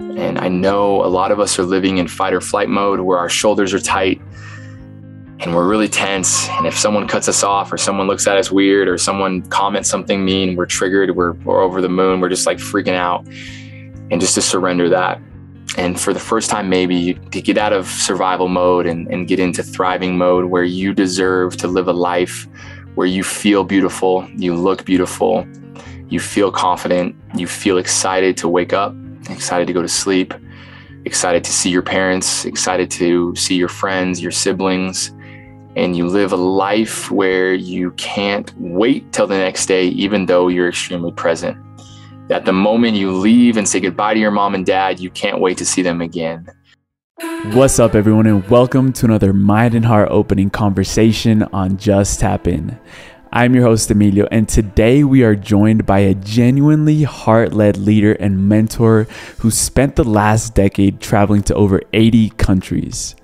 And I know a lot of us are living in fight or flight mode where our shoulders are tight and we're really tense. And if someone cuts us off or someone looks at us weird or someone comments something mean, we're triggered, we're, we're over the moon, we're just like freaking out. And just to surrender that. And for the first time, maybe to get out of survival mode and, and get into thriving mode where you deserve to live a life where you feel beautiful, you look beautiful, you feel confident, you feel excited to wake up, excited to go to sleep, excited to see your parents, excited to see your friends, your siblings, and you live a life where you can't wait till the next day, even though you're extremely present. At the moment you leave and say goodbye to your mom and dad, you can't wait to see them again. What's up, everyone, and welcome to another mind and heart opening conversation on Just Tap In. I'm your host, Emilio, and today we are joined by a genuinely heart led leader and mentor who spent the last decade traveling to over 80 countries.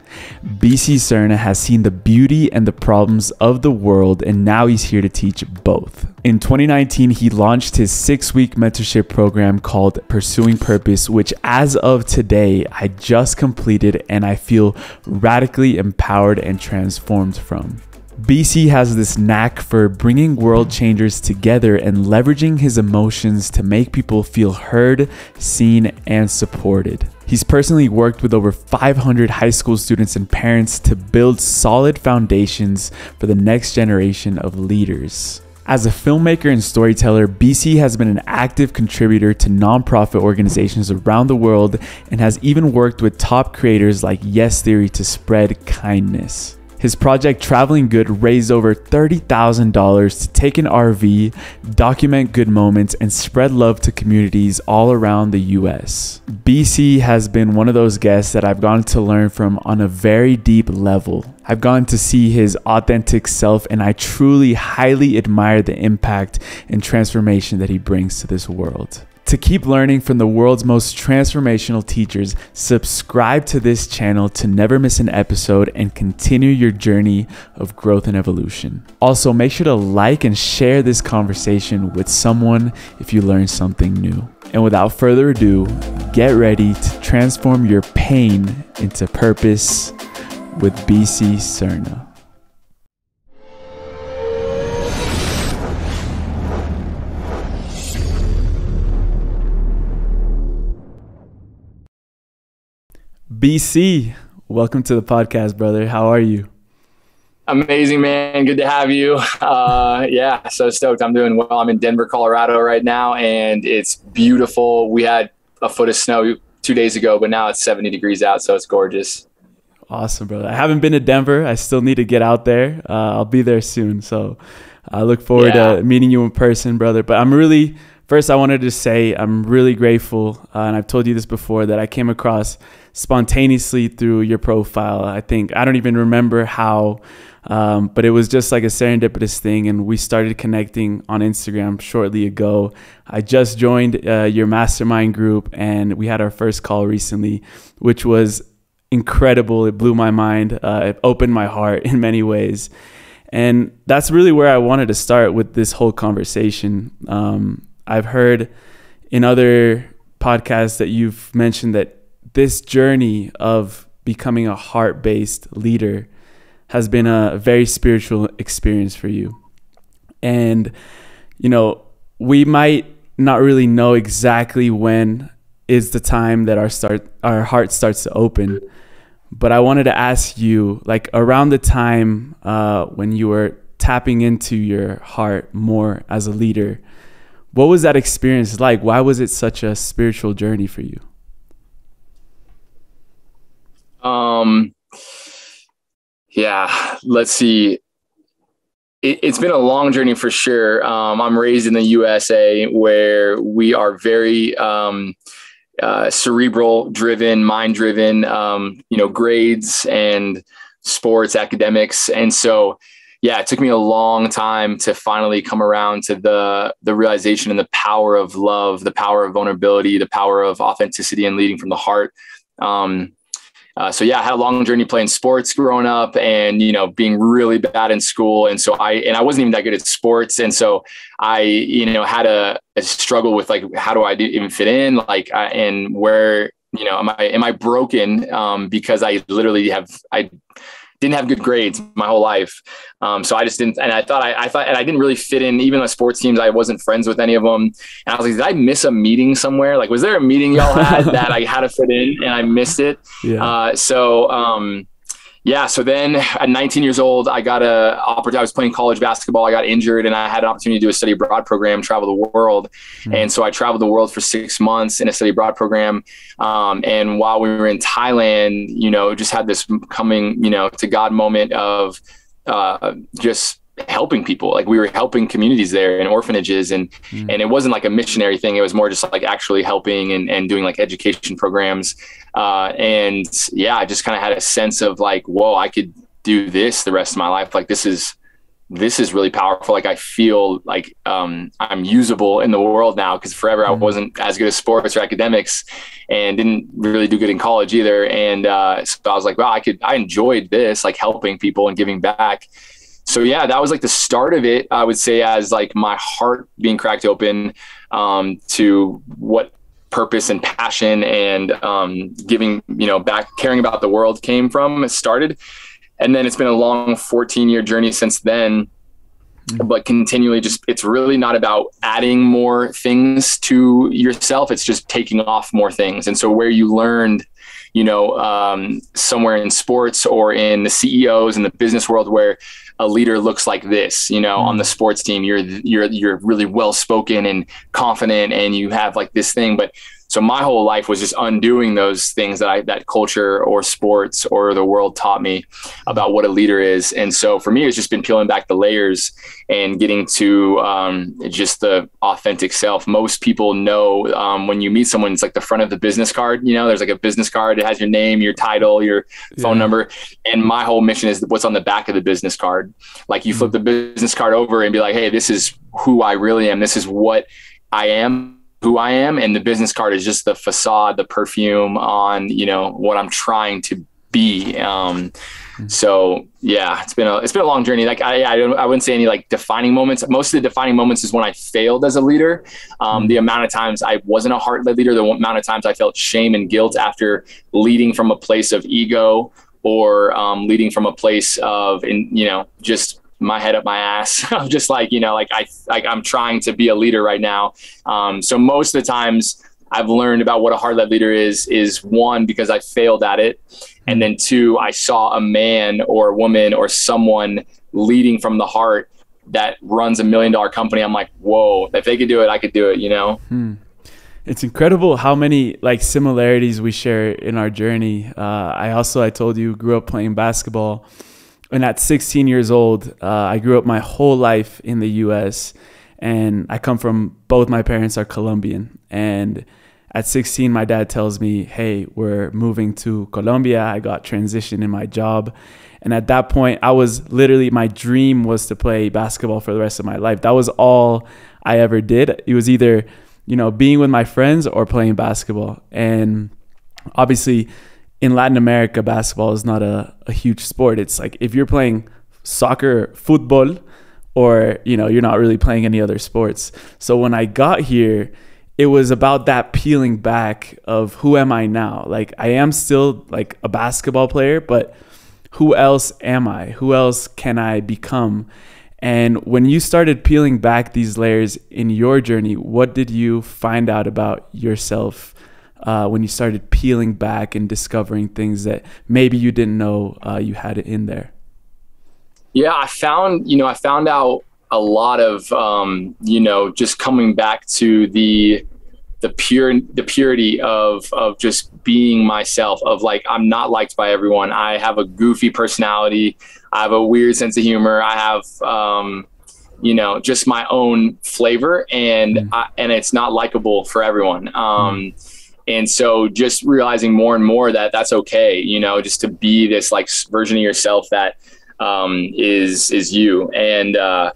BC Serna has seen the beauty and the problems of the world, and now he's here to teach both. In 2019, he launched his six week mentorship program called Pursuing Purpose, which, as of today, I just completed and I feel radically empowered and transformed from. BC has this knack for bringing world changers together and leveraging his emotions to make people feel heard, seen, and supported. He's personally worked with over 500 high school students and parents to build solid foundations for the next generation of leaders. As a filmmaker and storyteller, BC has been an active contributor to nonprofit organizations around the world and has even worked with top creators like Yes Theory to spread kindness. His project Traveling Good raised over $30,000 to take an RV, document good moments, and spread love to communities all around the US. BC has been one of those guests that I've gone to learn from on a very deep level. I've gone to see his authentic self, and I truly highly admire the impact and transformation that he brings to this world. To keep learning from the world's most transformational teachers, subscribe to this channel to never miss an episode and continue your journey of growth and evolution. Also, make sure to like and share this conversation with someone if you learn something new. And without further ado, get ready to transform your pain into purpose with BC Serna. BC, welcome to the podcast, brother. How are you? Amazing, man. Good to have you. Uh, yeah, so stoked. I'm doing well. I'm in Denver, Colorado right now, and it's beautiful. We had a foot of snow two days ago, but now it's 70 degrees out, so it's gorgeous. Awesome, brother. I haven't been to Denver. I still need to get out there. Uh, I'll be there soon. So I look forward yeah. to meeting you in person, brother. But I'm really, first, I wanted to say I'm really grateful. Uh, and I've told you this before that I came across spontaneously through your profile. I think I don't even remember how, um, but it was just like a serendipitous thing, and we started connecting on Instagram shortly ago. I just joined uh, your mastermind group, and we had our first call recently, which was incredible. It blew my mind. Uh, it opened my heart in many ways. And that's really where I wanted to start with this whole conversation. Um, I've heard in other podcasts that you've mentioned that this journey of becoming a heart based leader has been a very spiritual experience for you. And, you know, we might not really know exactly when is the time that our start our heart starts to open. But I wanted to ask you, like around the time uh, when you were tapping into your heart more as a leader, what was that experience like? Why was it such a spiritual journey for you? Um, yeah, let's see. It, has been a long journey for sure. Um, I'm raised in the USA where we are very um, uh, cerebral driven, mind driven, um, you know, grades and sports, academics. And so, yeah, it took me a long time to finally come around to the the realization and the power of love, the power of vulnerability, the power of authenticity and leading from the heart. Um, uh, so yeah, I had a long journey playing sports growing up, and you know, being really bad in school, and so I and I wasn't even that good at sports, and so I you know had a, a struggle with like how do I do, even fit in, like uh, and where you know, am I am I broken? Um, because I literally have I didn't have good grades my whole life. Um, so I just didn't, and I thought I, I, thought, and I didn't really fit in even the sports teams. I wasn't friends with any of them. And I was like, did I miss a meeting somewhere? Like, was there a meeting y'all had that I had to fit in and I missed it? Yeah. Uh, so, um, yeah. So then at 19 years old, I got a opportunity. I was playing college basketball. I got injured and I had an opportunity to do a study abroad program, travel the world. Mm-hmm. And so I traveled the world for six months in a study abroad program. Um, and while we were in Thailand, you know, just had this coming, you know, to God moment of uh, just helping people. Like we were helping communities there and orphanages and mm. and it wasn't like a missionary thing. It was more just like actually helping and, and doing like education programs. Uh, and yeah i just kind of had a sense of like whoa i could do this the rest of my life. Like this is this is really powerful. Like i feel like um, i'm usable in the world now because forever mm. i wasn't as good at sports or academics and didn't really do good in college either. And uh, so i was like wow i could i enjoyed this like helping people and giving back so yeah, that was like the start of it. I would say as like my heart being cracked open um, to what purpose and passion and um, giving, you know, back caring about the world came from. It started, and then it's been a long 14 year journey since then. Mm-hmm. But continually, just it's really not about adding more things to yourself. It's just taking off more things. And so where you learned you know, um, somewhere in sports or in the CEOs in the business world where a leader looks like this you know on the mm. sports team you're you're you're really well spoken and confident and you have like this thing but so my whole life was just undoing those things that I that culture or sports or the world taught me about what a leader is. And so for me, it's just been peeling back the layers and getting to um, just the authentic self. Most people know um, when you meet someone, it's like the front of the business card. You know, there's like a business card. It has your name, your title, your phone yeah. number. And my whole mission is what's on the back of the business card. Like you mm-hmm. flip the business card over and be like, hey, this is who I really am. This is what I am who I am, and the business card is just the facade, the perfume on you know what I'm trying to be. Um, mm-hmm. so yeah, it's been a it's been a long journey. Like I I, don't, I wouldn't say any like defining moments. Most of the defining moments is when I failed as a leader. Um, the amount of times I wasn't a heart led leader, the amount of times I felt shame and guilt after leading from a place of ego or um, leading from a place of in you know just my head up my ass of just like you know like I like I'm trying to be a leader right now. Um, so most of the times I've learned about what a heart led leader is is one because I failed at it, and then two I saw a man or a woman or someone leading from the heart that runs a million dollar company. I'm like, whoa! If they could do it, I could do it. You know. Hmm. It's incredible how many like similarities we share in our journey. Uh, I also I told you grew up playing basketball and at 16 years old, uh, I grew up my whole life in the U.S. and I come from both my parents are Colombian. And at 16, my dad tells me, "Hey, we're moving to Colombia." I got transitioned in my job, and at that point, I was literally my dream was to play basketball for the rest of my life. That was all I ever did. It was either, you know, being with my friends or playing basketball. And obviously, in Latin America, basketball is not a, a huge sport. It's like if you're playing soccer, football, or you know, you're not really playing any other sports. So when I got here, it was about that peeling back of who am I now? Like I am still like a basketball player, but who else am I? Who else can I become? And when you started peeling back these layers in your journey, what did you find out about yourself uh, when you started peeling back and discovering things that maybe you didn't know uh, you had it in there? Yeah, I found, you know, I found out a lot of, um, you know, just coming back to the, the pure, the purity of, of just being myself of like, I'm not liked by everyone. I have a goofy personality. I have a weird sense of humor. I have, um, you know, just my own flavor and, mm. I, and it's not likable for everyone. Um, mm and so just realizing more and more that that's okay you know just to be this like version of yourself that um, is is you. And uh,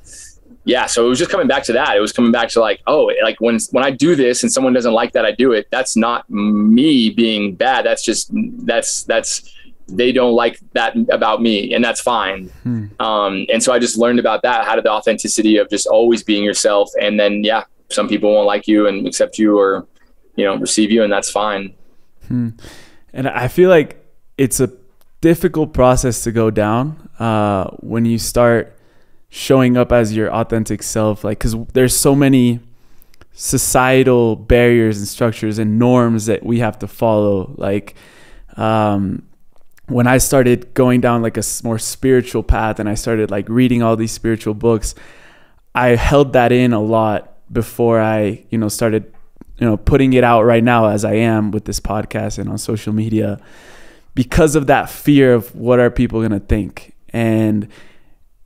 yeah so it was just coming back to that. It was coming back to like oh like when when i do this and someone doesn't like that i do it that's not me being bad. That's just that's that's they don't like that about me and that's fine. Hmm. um, and so i just learned about that how to the authenticity of just always being yourself and then yeah some people won't like you and accept you or you know receive you and that's fine Hmm. And I feel like it's a difficult process to go down uh, when you start showing up as your authentic self. Like, because there's so many societal barriers and structures and norms that we have to follow. Like, um, when I started going down like a more spiritual path and I started like reading all these spiritual books, I held that in a lot before I, you know, started, you know, putting it out right now as I am with this podcast and on social media because of that fear of what are people going to think. And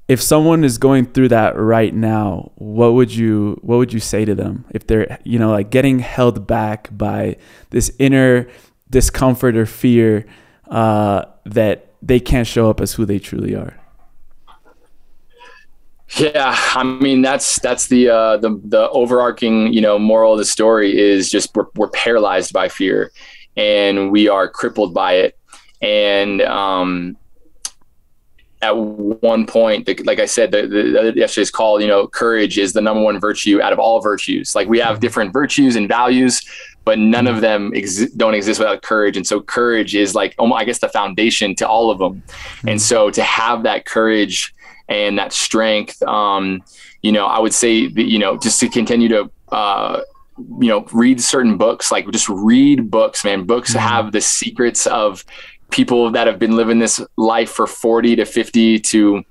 if someone is going through that right now, what would you what would you say to them if they're, you know, like getting held back by this inner discomfort or fear uh, that they can't show up as who they truly are. Yeah, I mean that's that's the uh, the the overarching you know moral of the story is just we're, we're paralyzed by fear, and we are crippled by it, and um, at one point, the, like I said, the, the, yesterday's call, you know, courage is the number one virtue out of all virtues. Like we have mm-hmm. different virtues and values, but none of them exi- don't exist without courage. And so courage is like, oh, I guess the foundation to all of them. Mm-hmm. And so to have that courage and that strength, um, you know, I would say, that, you know, just to continue to, uh, you know, read certain books, like just read books, man. Books mm-hmm. have the secrets of people that have been living this life for 40 to 50 to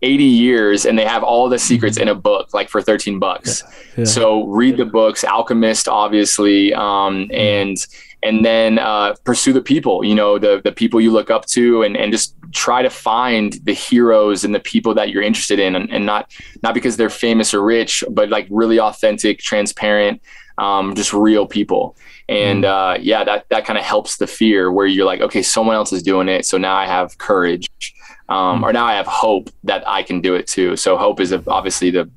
80 years and they have all the secrets in a book like for 13 bucks yeah, yeah. so read the books alchemist obviously um, and and then uh, pursue the people you know the the people you look up to and and just try to find the heroes and the people that you're interested in and, and not not because they're famous or rich but like really authentic transparent um, just real people and mm. uh, yeah that that kind of helps the fear where you're like okay someone else is doing it so now i have courage um, mm. or now i have hope that i can do it too so hope is obviously the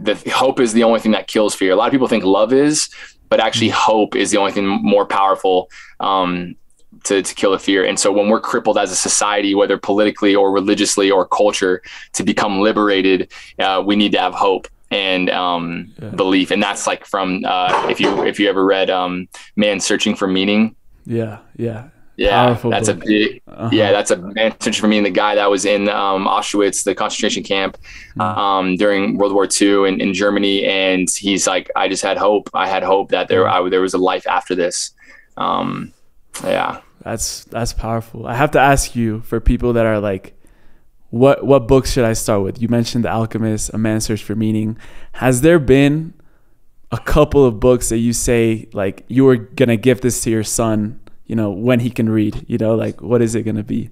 the hope is the only thing that kills fear a lot of people think love is but actually mm. hope is the only thing more powerful um, to, to kill a fear. And so when we're crippled as a society, whether politically or religiously or culture, to become liberated, uh, we need to have hope and um, yeah. belief. And that's like from uh, if you if you ever read um, Man Searching for Meaning. Yeah, yeah. Yeah, Powerful that's book. a big. Uh-huh. Yeah, that's a man searching for me. And the guy that was in um, Auschwitz, the concentration camp, mm-hmm. um, during World War II in, in Germany, and he's like, I just had hope. I had hope that there I, there was a life after this. Um, yeah, that's that's powerful. I have to ask you for people that are like what what books should I start with? You mentioned The Alchemist, A Man's Search for Meaning. Has there been a couple of books that you say like you were gonna give this to your son, you know, when he can read? You know, like what is it gonna be?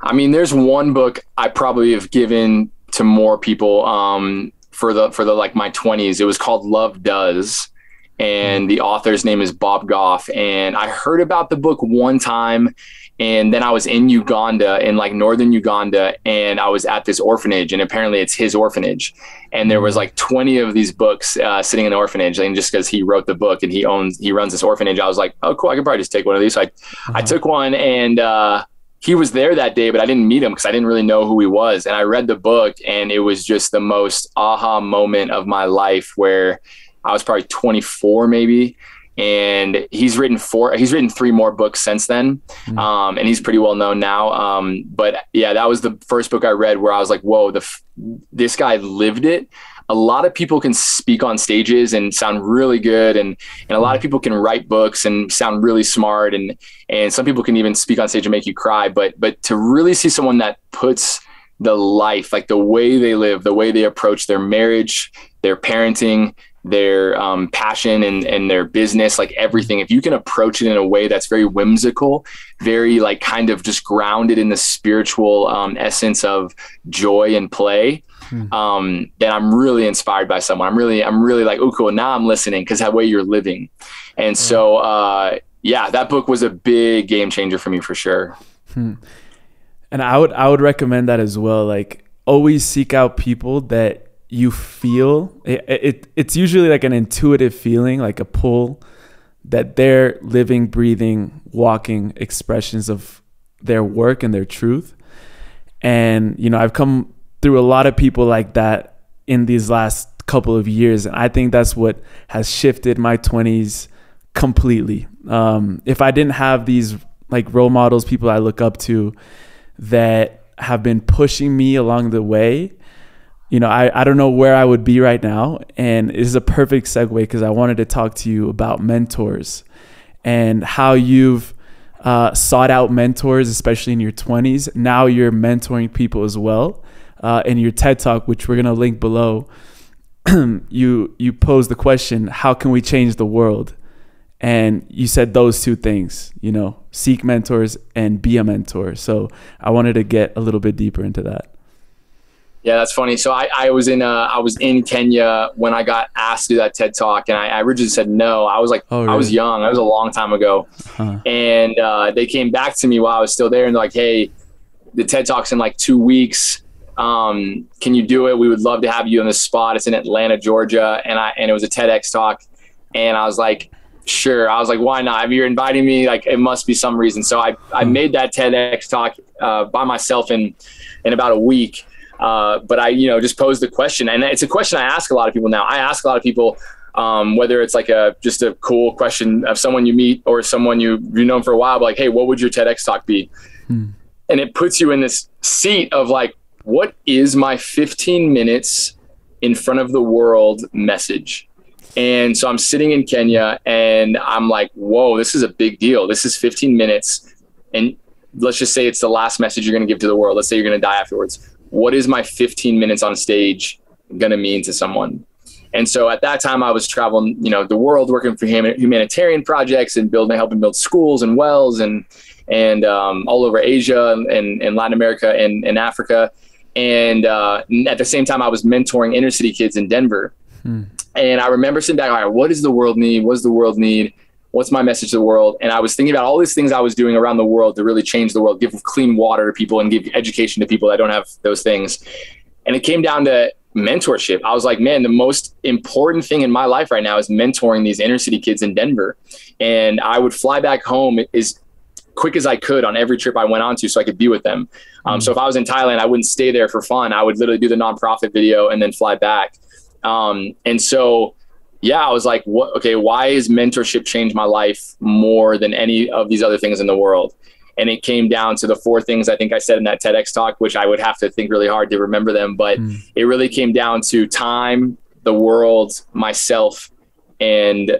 I mean, there's one book I probably have given to more people um, for the for the like my 20s. It was called Love Does and hmm. the author's name is Bob Goff. And I heard about the book one time and then I was in Uganda, in like northern Uganda, and I was at this orphanage, and apparently it's his orphanage. And there was like 20 of these books uh, sitting in the orphanage. And just because he wrote the book and he owns, he runs this orphanage, I was like, oh, cool, I could probably just take one of these. So I, uh-huh. I took one, and uh, he was there that day, but I didn't meet him because I didn't really know who he was. And I read the book, and it was just the most aha moment of my life where I was probably 24, maybe. And he's written four he's written three more books since then mm-hmm. um, and he's pretty well known now. Um, but yeah that was the first book i read where i was like whoa the this guy lived it. A lot of people can speak on stages and sound really good and and a lot of people can write books and sound really smart and and some people can even speak on stage and make you cry. But but to really see someone that puts the life like the way they live the way they approach their marriage their parenting their um, passion and, and their business, like everything, if you can approach it in a way that's very whimsical, very like kind of just grounded in the spiritual um, essence of joy and play, hmm. um, then I'm really inspired by someone. I'm really, I'm really like, oh, cool. Now I'm listening because that way you're living. And so, uh, yeah, that book was a big game changer for me for sure. Hmm. And I would, I would recommend that as well. Like always seek out people that you feel it, it it's usually like an intuitive feeling like a pull that they're living breathing walking expressions of their work and their truth. And you know i've come through a lot of people like that in these last couple of years and i think that's what has shifted my 20s completely. Um, if I didn't have these like role models, people I look up to that have been pushing me along the way, you know, I, I don't know where I would be right now. And this is a perfect segue because I wanted to talk to you about mentors and how you've uh, sought out mentors, especially in your 20s. Now you're mentoring people as well. Uh, in your TED Talk, which we're going to link below, you you pose the question, how can we change the world? And you said those two things, you know, seek mentors and be a mentor. So I wanted to get a little bit deeper into that. Yeah, that's funny. So I, I was in uh, I was in Kenya when I got asked to do that TED talk, and I, I originally said no. I was like, oh, really? I was young. That was a long time ago, huh. and uh, they came back to me while I was still there, and they're like, "Hey, the TED talk's in like two weeks. Um, can you do it? We would love to have you on the spot. It's in Atlanta, Georgia, and I and it was a TEDx talk, and I was like, sure. I was like, why not? If you're inviting me, like it must be some reason. So I, I hmm. made that TEDx talk uh, by myself in in about a week. Uh, but I, you know, just posed the question, and it's a question I ask a lot of people now. I ask a lot of people um, whether it's like a just a cool question of someone you meet or someone you you known for a while, like, hey, what would your TEDx talk be? Hmm. And it puts you in this seat of like, what is my 15 minutes in front of the world message? And so I'm sitting in Kenya and I'm like, whoa, this is a big deal. This is 15 minutes. And let's just say it's the last message you're going to give to the world. Let's say you're going to die afterwards. What is my 15 minutes on stage going to mean to someone? And so at that time, I was traveling, you know, the world working for humanitarian projects and building, helping build schools and wells and and um, all over Asia and, and Latin America and, and Africa. And uh, at the same time, I was mentoring inner city kids in Denver. Hmm. And I remember sitting back, all right, what does the world need? What does the world need? What's my message to the world? And I was thinking about all these things I was doing around the world to really change the world, give clean water to people and give education to people that don't have those things. And it came down to mentorship. I was like, man, the most important thing in my life right now is mentoring these inner city kids in Denver. And I would fly back home as quick as I could on every trip I went on to so I could be with them. Um, so if I was in Thailand, I wouldn't stay there for fun. I would literally do the nonprofit video and then fly back. Um, and so, yeah, I was like, what, okay, why has mentorship changed my life more than any of these other things in the world? And it came down to the four things I think I said in that TEDx talk, which I would have to think really hard to remember them. But mm. it really came down to time, the world, myself, and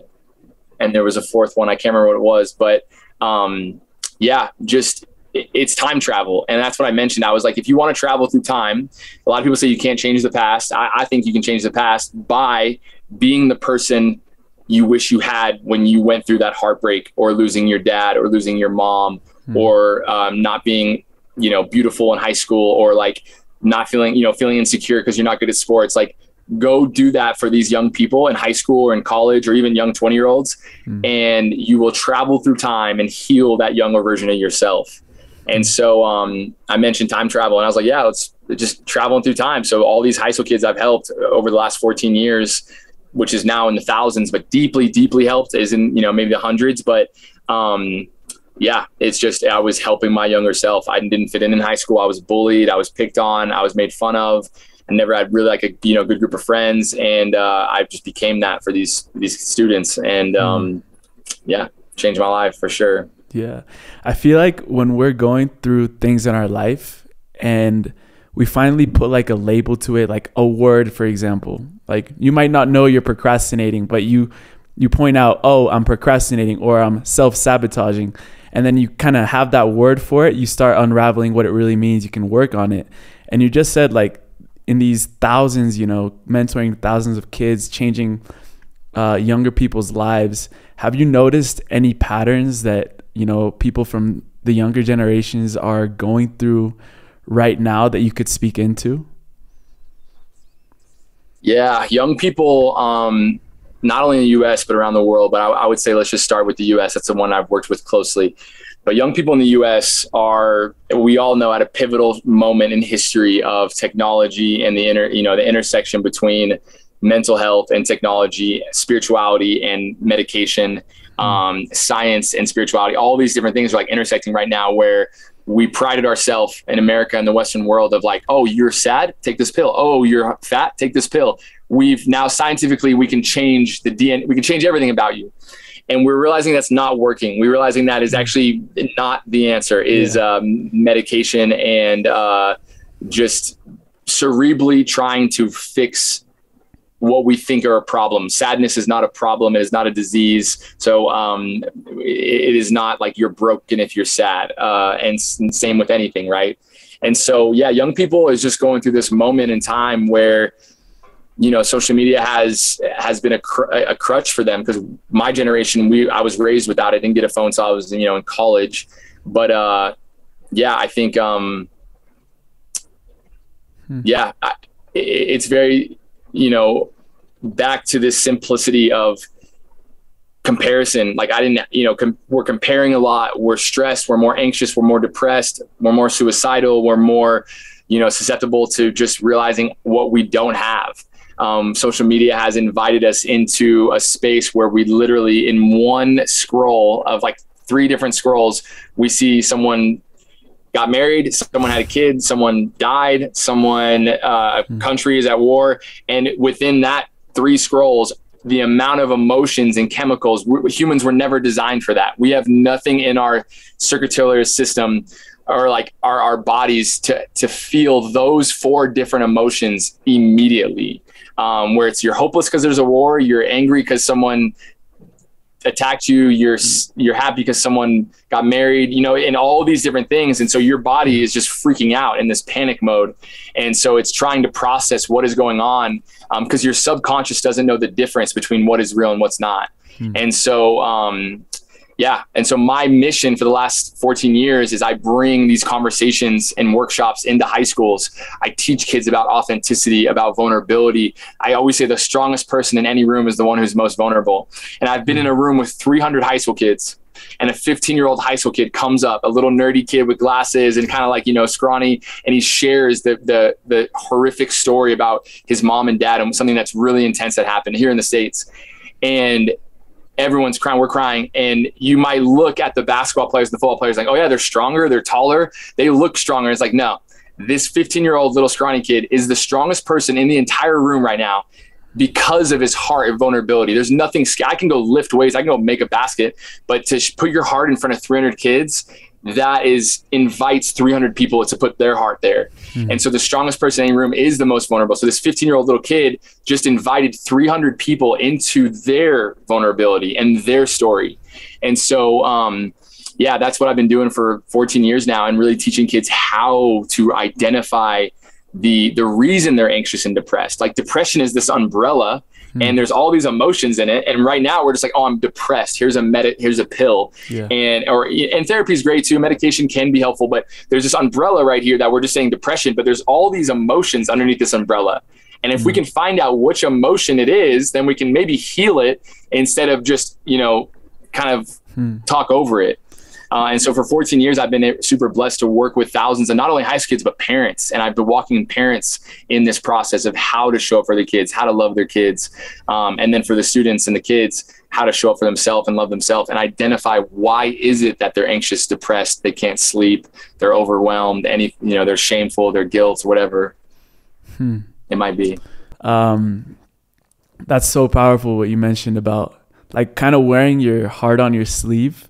and there was a fourth one. I can't remember what it was, but um, yeah, just it's time travel. And that's what I mentioned. I was like, if you want to travel through time, a lot of people say you can't change the past. I, I think you can change the past by being the person you wish you had when you went through that heartbreak or losing your dad or losing your mom mm. or um, not being, you know, beautiful in high school or like not feeling, you know, feeling insecure because you're not good at sports. Like, go do that for these young people in high school or in college or even young 20 year olds mm. and you will travel through time and heal that younger version of yourself and so um, I mentioned time travel, and I was like, yeah, let's just traveling through time. So all these high school kids I've helped over the last 14 years, which is now in the thousands, but deeply, deeply helped is in you know maybe the hundreds. But um, yeah, it's just I was helping my younger self. I didn't fit in in high school. I was bullied. I was picked on. I was made fun of. I never had really like a you know good group of friends, and uh, I just became that for these these students, and hmm. um, yeah, changed my life for sure. Yeah. I feel like when we're going through things in our life and we finally put like a label to it, like a word, for example, like you might not know you're procrastinating, but you you point out, oh, I'm procrastinating or I'm self sabotaging. And then you kind of have that word for it. You start unraveling what it really means. You can work on it. And you just said, like, in these thousands, you know, mentoring thousands of kids, changing uh, younger people's lives. Have you noticed any patterns that you know people from the younger generations are going through right now that you could speak into? Yeah, young people, um, not only in the U.S. but around the world. But I, I, would say let's just start with the U.S. That's the one I've worked with closely. But young people in the U.S. are, we all know, at a pivotal moment in history of technology and the inter, you know, the intersection between mental health and technology, spirituality and medication um, science and spirituality, all these different things are like intersecting right now where we prided ourselves in America and the Western world of like, oh, you're sad, take this pill. Oh, you're fat, take this pill. We've now scientifically we can change the DNA, we can change everything about you. and we're realizing that's not working. We're realizing that is actually not the answer. Is yeah. um, medication and uh, just cerebrally trying to fix what we think are a problem. Sadness is not a problem. It is not a disease. So um, it is not like you're broken if you're sad. Uh, and, and same with anything, right? And so, yeah, young people is just going through this moment in time where you know social media has has been a, cr- a crutch for them because my generation we i was raised without it didn't get a phone until i was you know in college but uh yeah i think um hmm. yeah I, it's very you know back to this simplicity of comparison. Like i didn't you know com- we're comparing a lot. We're stressed. We're more anxious. We're more depressed. We're more suicidal. We're more you know susceptible to just realizing what we don't have. Um, social media has invited us into a space where we literally, in one scroll of like three different scrolls, we see someone got married, someone had a kid, someone died, someone, uh, mm. country is at war. And within that three scrolls, the amount of emotions and chemicals, humans were never designed for that. We have nothing in our circulatory system or like our, our bodies to, to feel those four different emotions immediately um, where it's you're hopeless because there's a war, you're angry because someone attacked you, you're you're happy because someone got married, you know, and all these different things, and so your body is just freaking out in this panic mode, and so it's trying to process what is going on because um, your subconscious doesn't know the difference between what is real and what's not, hmm. and so um, yeah. And so my mission for the last 14 years is I bring these conversations and workshops into high schools. I teach kids about authenticity, about vulnerability. I always say the strongest person in any room is the one who's most vulnerable. And I've been in a mm-hmm. room with 300 high school kids and a 15 year old high school kid comes up, a little nerdy kid with glasses and kind of like, you know, scrawny, and he shares the, the, the horrific story about his mom and dad and something that's really intense that happened here in the States. And everyone's crying, we're crying. And you might look at the basketball players, the football players, like, oh, yeah, they're stronger, they're taller, they look stronger. It's like, no, this 15 year old little scrawny kid is the strongest person in the entire room right now because of his heart and vulnerability. There's nothing, I can go lift weights, I can go make a basket, but to put your heart in front of 300 kids that is invites 300 people to put their heart there. Mm-hmm. And so the strongest person in the room is the most vulnerable. So this 15 year old little kid just invited 300 people into their vulnerability and their story. And so, um, yeah, that's what I've been doing for 14 years now and really teaching kids how to identify the the reason they're anxious and depressed. Like depression is this umbrella mm. and there's all these emotions in it. And right now we're just like, oh, I'm depressed. Here's a med, here's a pill, yeah. and or and therapy is great too. Medication can be helpful, but there's this umbrella right here that we're just saying depression, but there's all these emotions underneath this umbrella. And if mm. we hmm. can find out which emotion it is, then we can maybe heal it instead of just you know kind of mm. talk over it. Uh, and so for 14 years, I've been super blessed to work with thousands and not only high school kids, but parents. And I've been walking parents in this process of how to show up for their kids, how to love their kids. Um, and then for the students and the kids, how to show up for themselves and love themselves and identify why is it that they're anxious, depressed, they can't sleep, they're overwhelmed, any, you know, they're shameful, they're guilt, whatever hmm. it might be. Um, that's so powerful what you mentioned about like kind of wearing your heart on your sleeve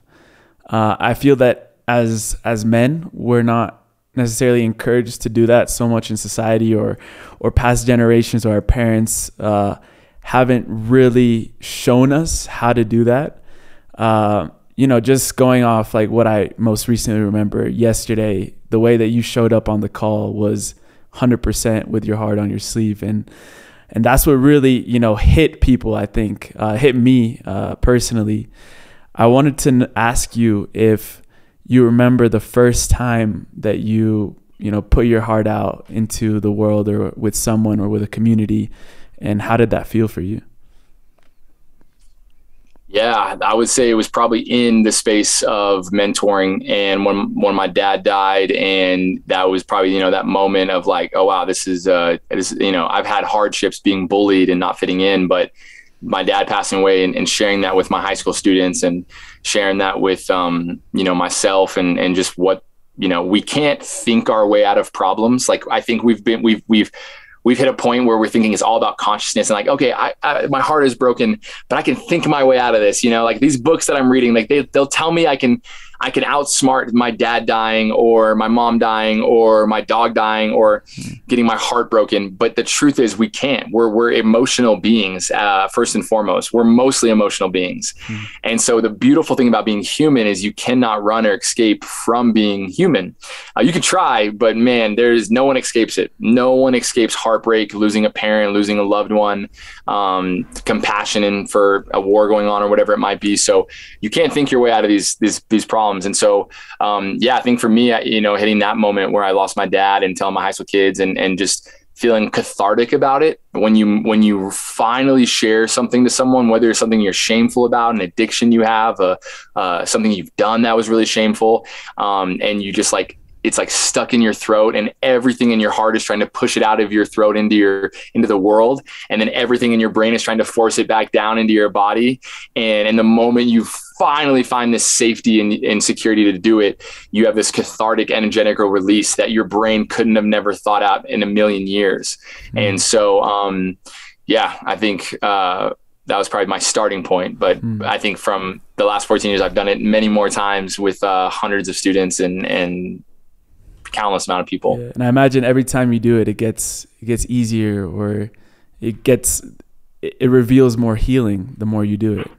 uh, I feel that as as men, we're not necessarily encouraged to do that so much in society, or or past generations or our parents uh, haven't really shown us how to do that. Uh, you know, just going off like what I most recently remember yesterday, the way that you showed up on the call was 100% with your heart on your sleeve, and and that's what really you know hit people. I think uh, hit me uh, personally I wanted to ask you if you remember the first time that you, you know, put your heart out into the world or with someone or with a community, and how did that feel for you? Yeah, I would say it was probably in the space of mentoring. And when when my dad died, and that was probably you know that moment of like, oh wow, this is uh, this you know I've had hardships being bullied and not fitting in, but my dad passing away and, and, sharing that with my high school students and sharing that with um, you know myself and and just what you know we can't think our way out of problems like i think we've been we've we've we've hit a point where we're thinking it's all about consciousness and like, okay, I, I, my heart is broken, but I can think my way out of this. You know, like these books that I'm reading, like they, they'll tell me I can, I can outsmart my dad dying or my mom dying or my dog dying or getting my heart broken. But the truth is we can't. We're, we're emotional beings, uh, first and foremost. We're mostly emotional beings. Mm. And so the beautiful thing about being human is you cannot run or escape from being human. Uh, you can try, but man, there's no one escapes it. No one escapes heartbreak, losing a parent, losing a loved one, um, compassion for a war going on or whatever it might be. So you can't think your way out of these, these, these problems And so, um, yeah, I think for me, you know, hitting that moment where I lost my dad and telling my high school kids and, and just feeling cathartic about it when you when you finally share something to someone whether it's something you're shameful about an addiction you have uh, uh, something you've done that was really shameful um, and you just like it's like stuck in your throat and everything in your heart is trying to push it out of your throat into your into the world and then everything in your brain is trying to force it back down into your body and in the moment you finally find this safety and, and security to do it you have this cathartic energetic release that your brain couldn't have never thought out in a million years mm-hmm. and so um yeah i think uh that was probably my starting point. But mm. I think from the last 14 years, I've done it many more times with uh, hundreds of students and and countless amount of people. Yeah. And I imagine every time you do it, it gets it gets easier or it gets it reveals more healing the more you do it.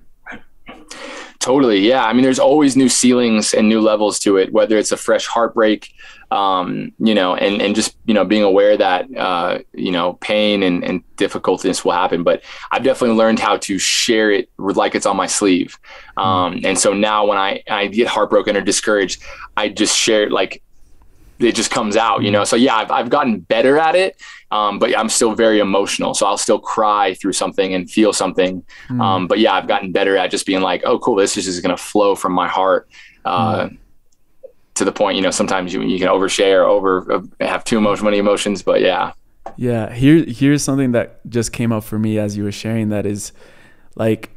Totally. Yeah. I mean, there's always new ceilings and new levels to it, whether it's a fresh heartbreak, um, you know, and, and just, you know, being aware that, uh, you know, pain and, and difficulties will happen. But I've definitely learned how to share it like it's on my sleeve. Um, and so now when I, I get heartbroken or discouraged, I just share it like it just comes out, you know? So yeah, I've, I've gotten better at it. Um, but I'm still very emotional. So I'll still cry through something and feel something. Mm. Um, but yeah, I've gotten better at just being like, oh, cool, this is just going to flow from my heart. Uh, mm. To the point, you know, sometimes you, you can overshare, over uh, have too much many emotions, but yeah. Yeah. Here, here's something that just came up for me as you were sharing that is like,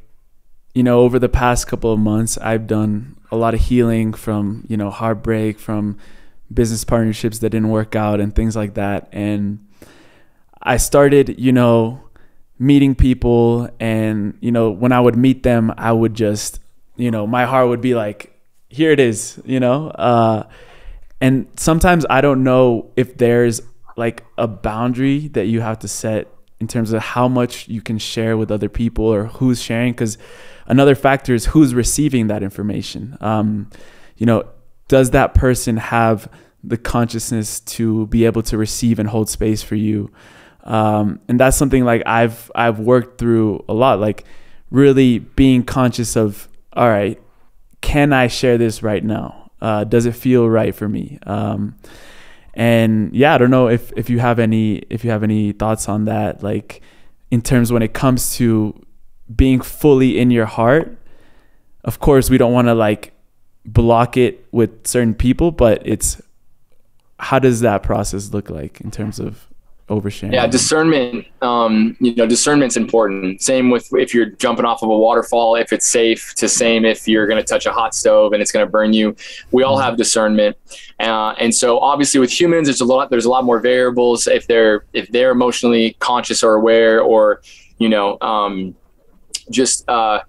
you know, over the past couple of months, I've done a lot of healing from, you know, heartbreak, from, business partnerships that didn't work out and things like that. And I started, you know, meeting people and, you know, when I would meet them, I would just, you know, my heart would be like, here it is, you know? Uh, and sometimes I don't know if there's like a boundary that you have to set in terms of how much you can share with other people or who's sharing. Because another factor is who's receiving that information. Um, you know, does that person have the consciousness to be able to receive and hold space for you? Um, and that's something like i've i've worked through a lot like really being conscious of all right can i share this right now? Uh, does it feel right for me? Um, and yeah i don't know if if you have any if you have any thoughts on that like in terms when it comes to being fully in your heart of course we don't want to like block it with certain people, but it's how does that process look like in terms of oversharing? Yeah, discernment. Um, you know, discernment's important. Same with if you're jumping off of a waterfall, if it's safe. To same if you're going to touch a hot stove and it's going to burn you. We all have discernment, uh, and so obviously with humans, there's a lot. There's a lot more variables if they're if they're emotionally conscious or aware, or you know, um, just. Uh,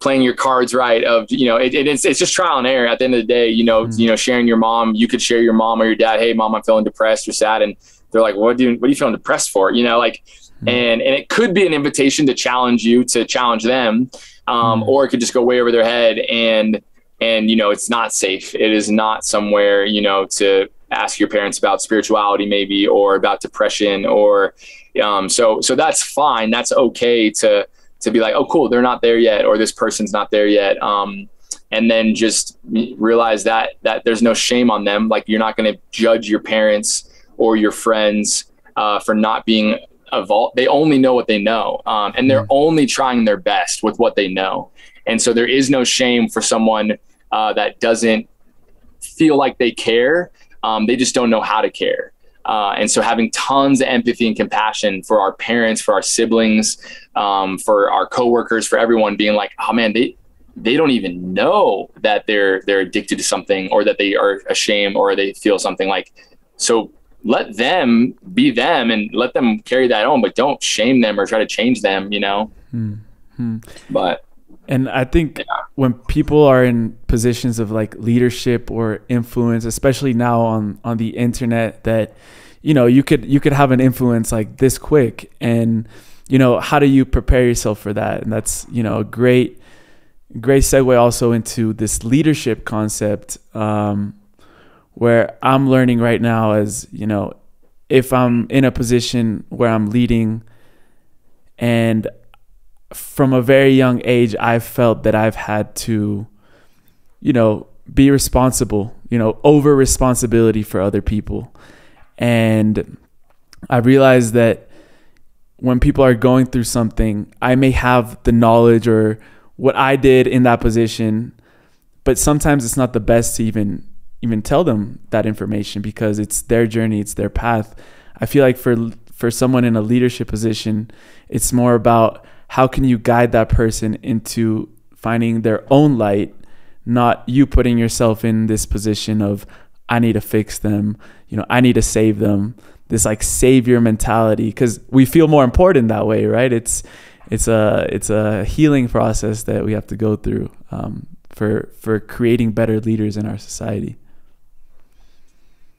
playing your cards right of you know it, it, it's, it's just trial and error at the end of the day you know mm-hmm. you know sharing your mom you could share your mom or your dad hey mom i'm feeling depressed or sad and they're like what do you what are you feeling depressed for you know like mm-hmm. and and it could be an invitation to challenge you to challenge them um, mm-hmm. or it could just go way over their head and and you know it's not safe it is not somewhere you know to ask your parents about spirituality maybe or about depression or um, so so that's fine that's okay to to be like, oh, cool, they're not there yet, or this person's not there yet. Um, and then just realize that that there's no shame on them. Like you're not going to judge your parents or your friends uh, for not being evolved. They only know what they know, um, and they're mm-hmm. only trying their best with what they know. And so there is no shame for someone uh, that doesn't feel like they care. Um, they just don't know how to care. Uh, and so having tons of empathy and compassion for our parents, for our siblings, um, for our coworkers, for everyone being like, oh man, they, they don't even know that they're, they're addicted to something or that they are ashamed or they feel something like, so let them be them and let them carry that on, but don't shame them or try to change them, you know? Mm-hmm. But, and I think yeah. when people are in positions of like leadership or influence, especially now on, on the internet that, you know, you could, you could have an influence like this quick and, you know, how do you prepare yourself for that? And that's, you know, a great, great segue also into this leadership concept. Um, where I'm learning right now as, you know, if I'm in a position where I'm leading and from a very young age I've felt that I've had to you know be responsible, you know, over responsibility for other people. And I realized that when people are going through something, I may have the knowledge or what I did in that position, but sometimes it's not the best to even even tell them that information because it's their journey, it's their path. I feel like for for someone in a leadership position, it's more about how can you guide that person into finding their own light, not you putting yourself in this position of I need to fix them, you know, I need to save them. This like savior mentality because we feel more important that way, right? It's it's a it's a healing process that we have to go through um, for for creating better leaders in our society.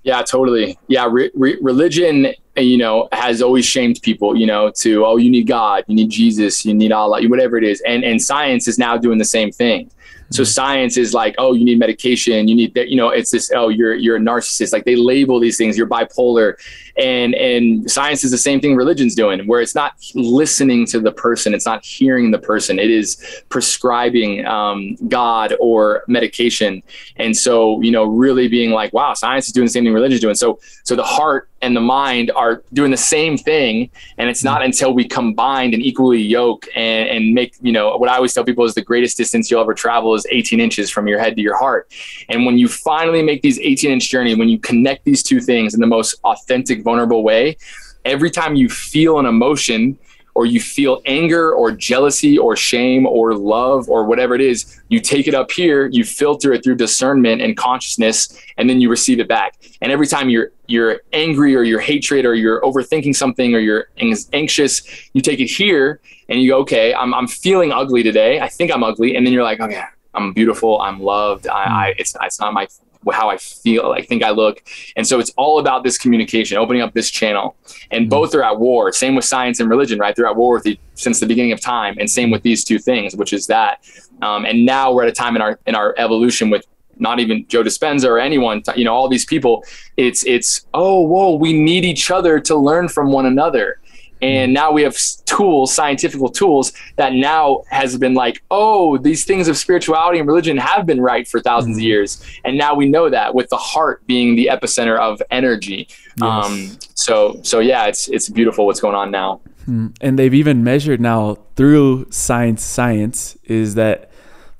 Yeah, totally. Yeah, re- re- religion, you know, has always shamed people, you know, to oh, you need God, you need Jesus, you need Allah, you whatever it is, and and science is now doing the same thing. So mm-hmm. science is like, oh, you need medication, you need that, you know, it's this, oh, you're you're a narcissist. Like they label these things, you're bipolar. And and science is the same thing religion's doing, where it's not listening to the person, it's not hearing the person, it is prescribing um, God or medication. And so, you know, really being like, wow, science is doing the same thing religion's doing. So so the heart and the mind are doing the same thing. And it's not until we combine and equally yoke and, and make, you know, what I always tell people is the greatest distance you'll ever travel is 18 inches from your head to your heart. And when you finally make these 18 inch journey, when you connect these two things in the most authentic, vulnerable way, every time you feel an emotion, or you feel anger or jealousy or shame or love or whatever it is, you take it up here, you filter it through discernment and consciousness, and then you receive it back. And every time you're you're angry or you're hatred or you're overthinking something or you're anxious, you take it here and you go, okay, I'm I'm feeling ugly today. I think I'm ugly, and then you're like, okay, I'm beautiful. I'm loved. I, I hmm. it's it's not my how I feel, I think I look. And so it's all about this communication, opening up this channel. And mm-hmm. both are at war. Same with science and religion, right? They're at war with the, since the beginning of time. And same with these two things, which is that. Um, and now we're at a time in our in our evolution with not even Joe Dispenza or anyone, you know, all these people. It's it's oh whoa, we need each other to learn from one another. And now we have tools, scientific tools that now has been like, oh, these things of spirituality and religion have been right for 1000s of mm-hmm. years. And now we know that with the heart being the epicenter of energy. Yes. Um, so, so yeah, it's, it's beautiful what's going on now. Hmm. And they've even measured now through science, science is that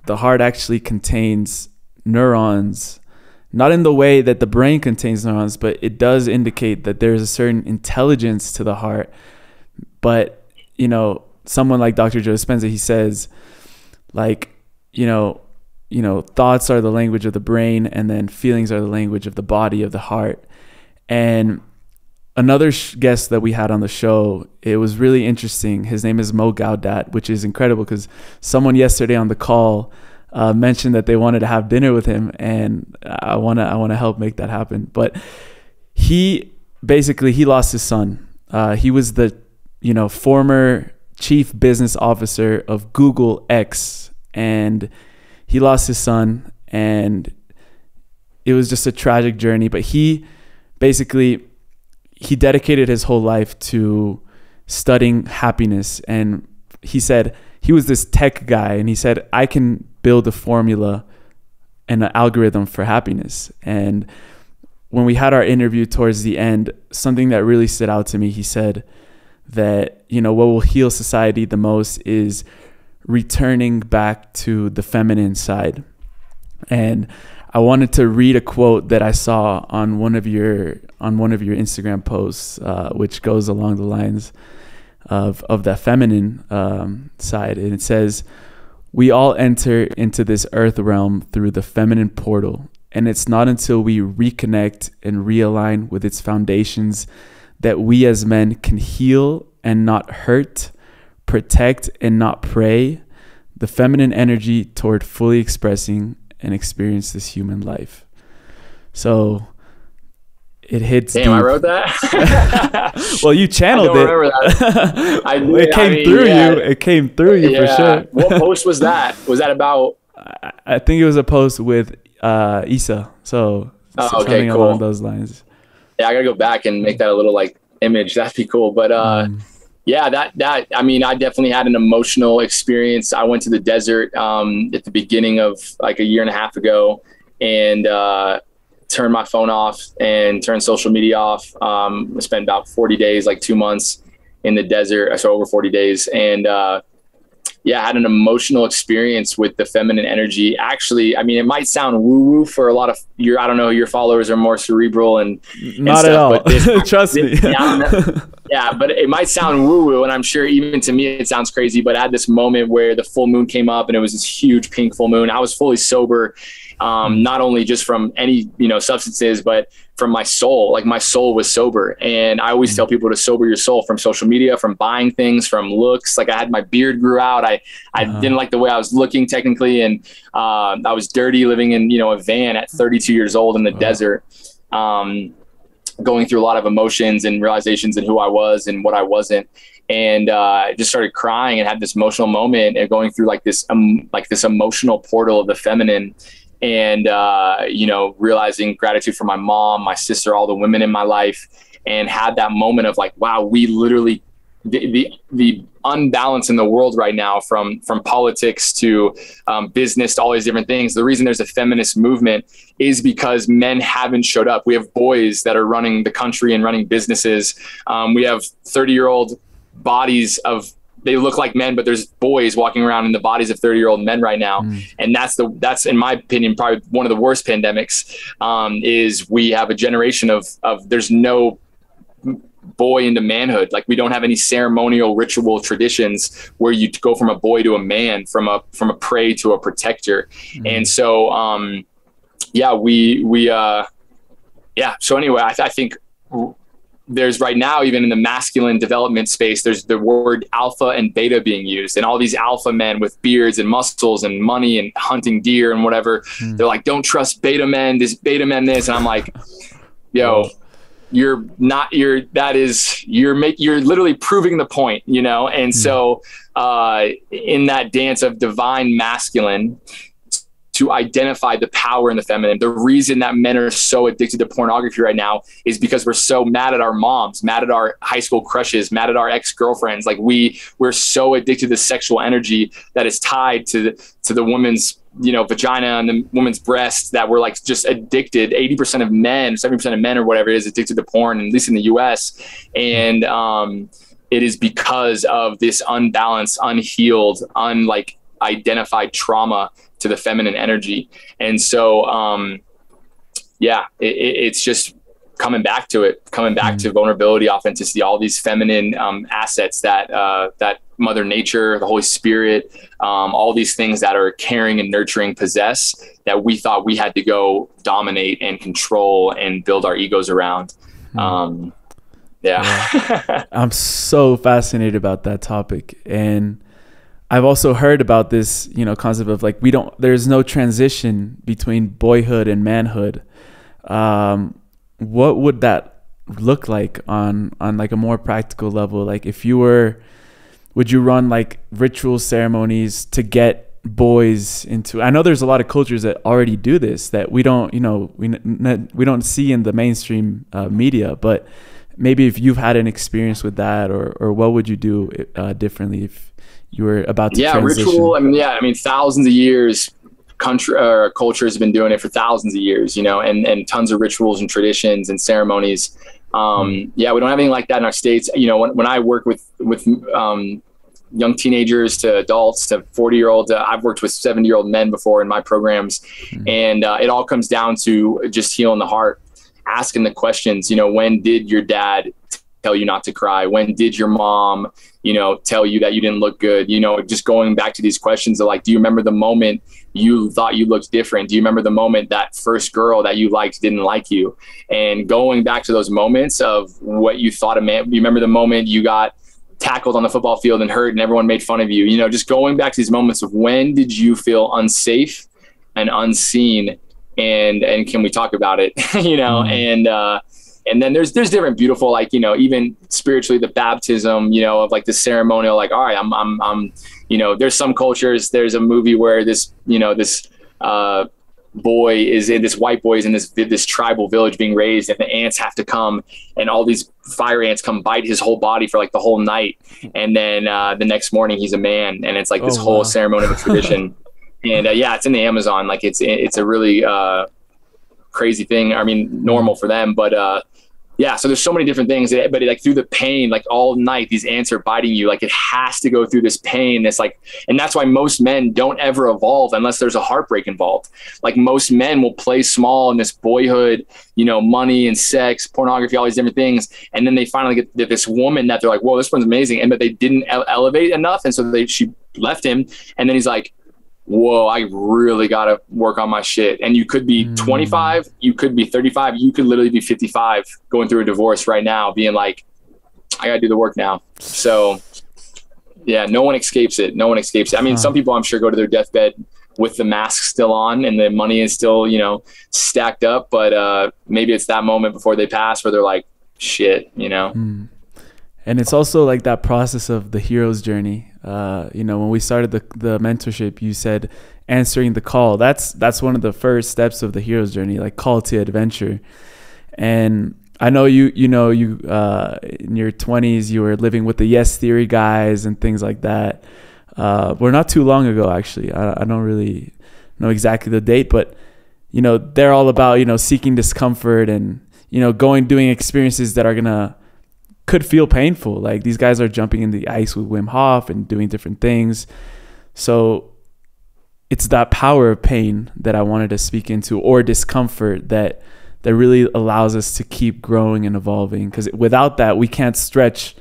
the heart actually contains neurons not in the way that the brain contains neurons, but it does indicate that there's a certain intelligence to the heart but, you know, someone like Dr. Joe Dispenza, he says, like, you know, you know, thoughts are the language of the brain, and then feelings are the language of the body, of the heart. And another sh- guest that we had on the show, it was really interesting. His name is Mo Gaudat, which is incredible because someone yesterday on the call uh, mentioned that they wanted to have dinner with him, and I wanna I wanna help make that happen. But he basically he lost his son. Uh, he was the you know, former chief business officer of Google X, and he lost his son, and it was just a tragic journey. But he basically he dedicated his whole life to studying happiness, and he said he was this tech guy, and he said I can build a formula and an algorithm for happiness, and when we had our interview towards the end, something that really stood out to me, he said that you know what will heal society the most is returning back to the feminine side. And i wanted to read a quote that i saw on one of your on one of your instagram posts uh, which goes along the lines of of that feminine um, side. And it says we all enter into this earth realm through the feminine portal And it's not until we reconnect and realign with its foundations that we as men can heal and not hurt, protect and not prey, the feminine energy toward fully expressing and experience this human life. So it hits. Damn, deep. I wrote that. well, you channeled it. I it came I mean, through yeah. you. It came through you yeah. for sure. what post was that? Was that about? I think it was a post with uh, Isa. So oh, something cool. along those lines. Yeah, I gotta go back and make that a little like image. That'd be cool. But uh, mm. yeah, that that I mean, I definitely had an emotional experience. I went to the desert um, at the beginning of like a year and a half ago, and uh, turned my phone off and turned social media off. Um, I spent about 40 days, like two months in the desert. So over 40 days. And, uh, yeah, I had an emotional experience with the feminine energy. Actually, I mean, it might sound woo woo for a lot of your, I don't know, your followers are more cerebral and, and not stuff, at all. This, Trust this, me. yeah, yeah, but it might sound woo woo. And I'm sure even to me, it sounds crazy, but I had this moment where the full moon came up and it was this huge pink full moon. I was fully sober um, hmm. not only just from any you know substances, but from my soul. Like my soul was sober, and I always hmm. tell people to sober your soul from social media, from buying things, from looks. Like I had my beard grew out. I I uh-huh. didn't like the way I was looking technically, and uh, I was dirty living in you know a van at 32 years old in the uh-huh. desert. Um, going through a lot of emotions and realizations and who I was and what I wasn't. And uh, just started crying and had this emotional moment and going through like this um, like this emotional portal of the feminine. And uh, you know realizing gratitude for my mom my sister all the women in my life and had that moment of like wow we literally the, the, the unbalance in the world right now from from politics to um, business to all these different things the reason there's a feminist movement is because men haven't showed up we have boys that are running the country and running businesses um, we have 30 year old bodies of they look like men, but there's boys walking around in the bodies of 30 year old men right now. Mm. And that's the, that's in my opinion, probably one of the worst pandemics um, is we have a generation of, of there's no boy into manhood. Like we don't have any ceremonial ritual traditions where you go from a boy to a man, from a, from a prey to a protector. Mm. And so, um, yeah, we, we, uh, yeah. So anyway, I, th- I think there's right now even in the masculine development space there's the word alpha and beta being used and all these alpha men with beards and muscles and money and hunting deer and whatever mm. they're like don't trust beta men this beta men this and i'm like yo you're not you're that is you're make you're literally proving the point you know and mm. so uh in that dance of divine masculine to identify the power in the feminine. The reason that men are so addicted to pornography right now is because we're so mad at our moms, mad at our high school crushes, mad at our ex-girlfriends. Like we we're so addicted to sexual energy that is tied to the, to the woman's you know vagina and the woman's breast that we're like just addicted 80% of men 70% of men or whatever it is addicted to porn at least in the us and um, it is because of this unbalanced unhealed unlike identified trauma to the feminine energy. And so, um, yeah, it, it's just coming back to it, coming back mm-hmm. to vulnerability, authenticity, all these feminine um, assets that uh, that Mother Nature, the Holy Spirit, um, all these things that are caring and nurturing possess that we thought we had to go dominate and control and build our egos around. Mm-hmm. Um, yeah, yeah. I'm so fascinated about that topic and I've also heard about this, you know, concept of like we don't. There's no transition between boyhood and manhood. Um, what would that look like on on like a more practical level? Like if you were, would you run like ritual ceremonies to get boys into? I know there's a lot of cultures that already do this that we don't, you know, we we don't see in the mainstream uh, media, but maybe if you've had an experience with that, or or what would you do uh, differently if you were about to yeah transition. ritual i mean yeah i mean thousands of years country or culture has been doing it for thousands of years you know and and tons of rituals and traditions and ceremonies um, mm. yeah we don't have anything like that in our states you know when, when i work with with um, young teenagers to adults to 40 year olds uh, i've worked with 70 year old men before in my programs mm. and uh, it all comes down to just healing the heart asking the questions you know when did your dad tell you not to cry? When did your mom, you know, tell you that you didn't look good? You know, just going back to these questions of like, do you remember the moment you thought you looked different? Do you remember the moment that first girl that you liked didn't like you? And going back to those moments of what you thought a man, you remember the moment you got tackled on the football field and hurt and everyone made fun of you, you know, just going back to these moments of when did you feel unsafe and unseen? And, and can we talk about it? you know, mm-hmm. and, uh, and then there's there's different beautiful like you know even spiritually the baptism you know of like the ceremonial like all right I'm I'm I'm you know there's some cultures there's a movie where this you know this uh, boy is in this white boy is in this this tribal village being raised and the ants have to come and all these fire ants come bite his whole body for like the whole night. And then uh, the next morning he's a man and it's like this oh, whole wow. ceremonial tradition. And uh, yeah it's in the amazon like it's it's a really uh, crazy thing. I mean normal for them but uh, yeah so there's so many different things eh, but like through the pain like all night these ants are biting you. Like it has to go through this pain. It's like and that's why most men don't ever evolve unless there's a heartbreak involved. Like most men will play small in this boyhood you know money and sex pornography all these different things and then they finally get this woman that they're like whoa this one's amazing and but they didn't elevate enough and so they she left him and then he's like whoa, I really got to work on my shit. And you could be mm. 25, you could be 35, you could literally be 55 going through a divorce right now, being like, I got to do the work now. So, yeah, no one escapes it. No one escapes it. I mean, huh. some people I'm sure go to their deathbed with the mask still on and the money is still, you know, stacked up, but uh, maybe it's that moment before they pass where they're like, shit, you know. Mm. And it's also like that process of the hero's journey uh, you know, when we started the the mentorship, you said answering the call. That's that's one of the first steps of the hero's journey, like call to adventure. And I know you you know you uh, in your 20s you were living with the Yes Theory guys and things like that. Uh, we're not too long ago actually. I, I don't really know exactly the date, but you know they're all about you know seeking discomfort and you know going doing experiences that are gonna could feel painful. Like these guys are jumping in the ice with Wim Hof and doing different things. So it's that power of pain that I wanted to speak into or discomfort that that really allows us to keep growing and evolving because without that we can't stretch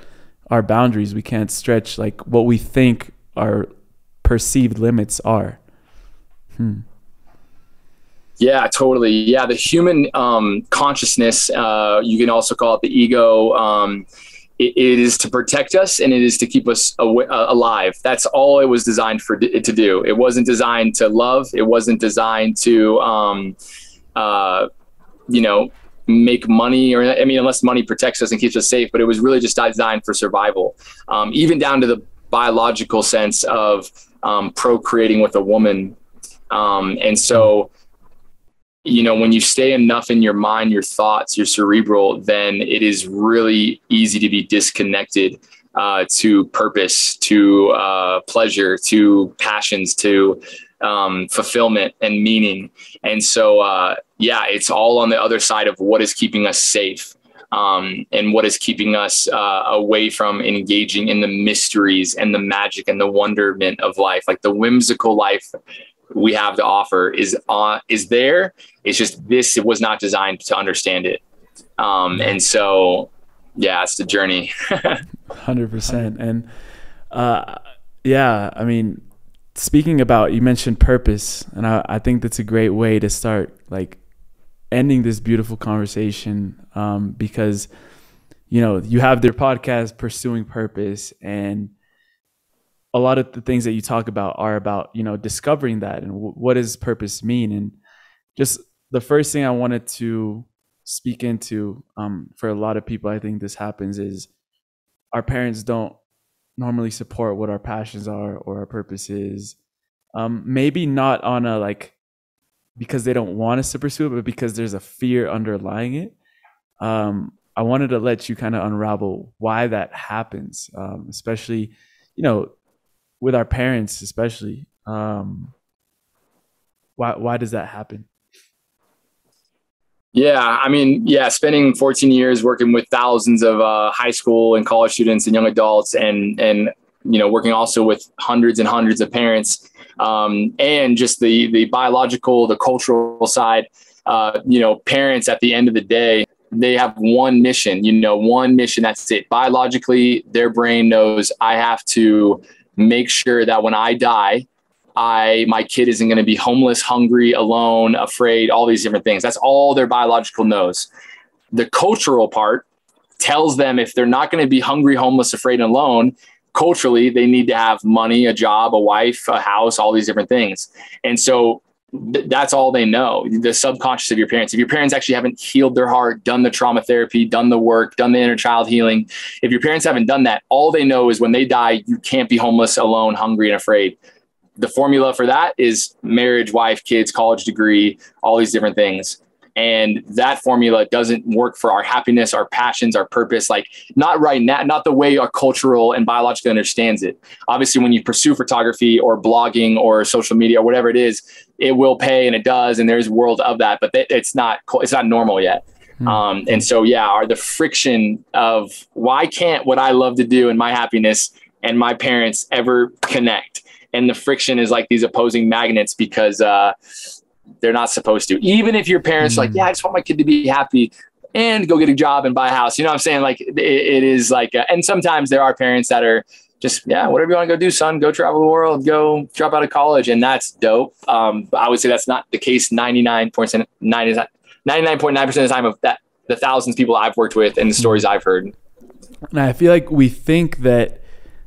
our boundaries we can't stretch like what we think our perceived limits are hmm. Yeah, totally. Yeah, the human um, consciousness, uh, you can also call it the ego. Um, it, is to protect us and it is to keep us uh, alive. That's all it was designed for to do. It wasn't designed to love. It wasn't designed to, um, uh, you know, make money or I mean, unless money protects us and keeps us safe. But it was really just designed for survival, um, even down to the biological sense of um, procreating with a woman. Um, and so you know, when you stay enough in your mind, your thoughts, your cerebral, then it is really easy to be disconnected uh, to purpose, to uh, pleasure, to passions, to um, fulfillment and meaning. And so, uh, yeah, it's all on the other side of what is keeping us safe. Um, and what is keeping us uh, away from engaging in the mysteries and the magic and the wonderment of life, like the whimsical life we have to offer is on uh, is there. It's just this it was not designed to understand it. Um, and so yeah, it's the journey. Hundred percent. And uh, yeah, I mean, speaking about you mentioned purpose, and I, I think that's a great way to start like ending this beautiful conversation um, because you know you have their podcast pursuing purpose and a lot of the things that you talk about are about you know discovering that and w- what does purpose mean? And just the first thing i wanted to speak into um, for a lot of people i think this happens is our parents don't normally support what our passions are or our purpose is. Um, maybe not on a like because they don't want us to pursue it but because there's a fear underlying it. Um, i wanted to let you kind of unravel why that happens um, especially you know with our parents especially um why why does that happen yeah i mean yeah spending 14 years working with thousands of uh, high school and college students and young adults and and you know working also with hundreds and hundreds of parents um, and just the the biological the cultural side uh, you know parents at the end of the day they have one mission, you know, one mission. That's it. Biologically, their brain knows I have to make sure that when I die, I my kid isn't going to be homeless, hungry, alone, afraid, all these different things. That's all their biological knows. The cultural part tells them if they're not going to be hungry, homeless, afraid, and alone, culturally they need to have money, a job, a wife, a house, all these different things. And so th- that's all they know. The subconscious of your parents. If your parents actually haven't healed their heart, done the trauma therapy, done the work, done the inner child healing, if your parents haven't done that, all they know is when they die, you can't be homeless, alone, hungry, and afraid the formula for that is marriage, wife, kids, college degree, all these different things. And that formula doesn't work for our happiness, our passions, our purpose. Like not right now, not the way our cultural and biological understands it. Obviously, when you pursue photography or blogging or social media or whatever it is, it will pay and it does, and there's a world of that. But it's not it's not normal yet. Hmm. Um, and so, yeah, are the friction of why can't what I love to do and my happiness and my parents ever connect? and the friction is like these opposing magnets because uh, they're not supposed to. Even if your parents mm. like, yeah, I just want my kid to be happy and go get a job and buy a house. You know what I'm saying? Like it, it is like, a, and sometimes there are parents that are just yeah, whatever you want to go do, son. Go travel the world. Go drop out of college, and that's dope. Um, I would say that's not the case. 99 percent, 99.9 percent of the time of that the thousands of people I've worked with and the stories I've heard. And I feel like we think that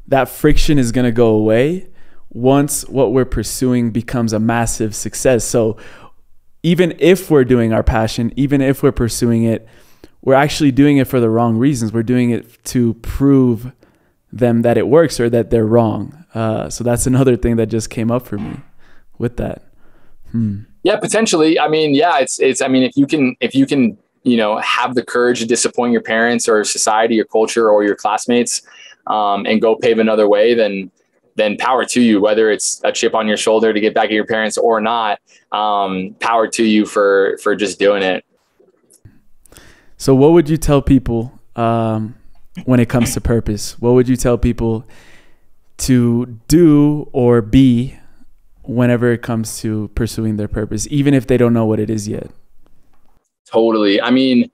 that friction is going to go away once what we're pursuing becomes a massive success. So even if we're doing our passion, even if we're pursuing it, we're actually doing it for the wrong reasons. We're doing it to prove them that it works or that they're wrong. Uh, so that's another thing that just came up for me with that. Hmm. Yeah, potentially. I mean, yeah, it's it's. I mean, if you can if you can you know have the courage to disappoint your parents or society or culture or your classmates um, and go pave another way, then then power to you, whether it's a chip on your shoulder to get back at your parents or not. Um, power to you for for just doing it. So, what would you tell people um, when it comes to purpose? What would you tell people to do or be whenever it comes to pursuing their purpose, even if they don't know what it is yet? Totally. I mean,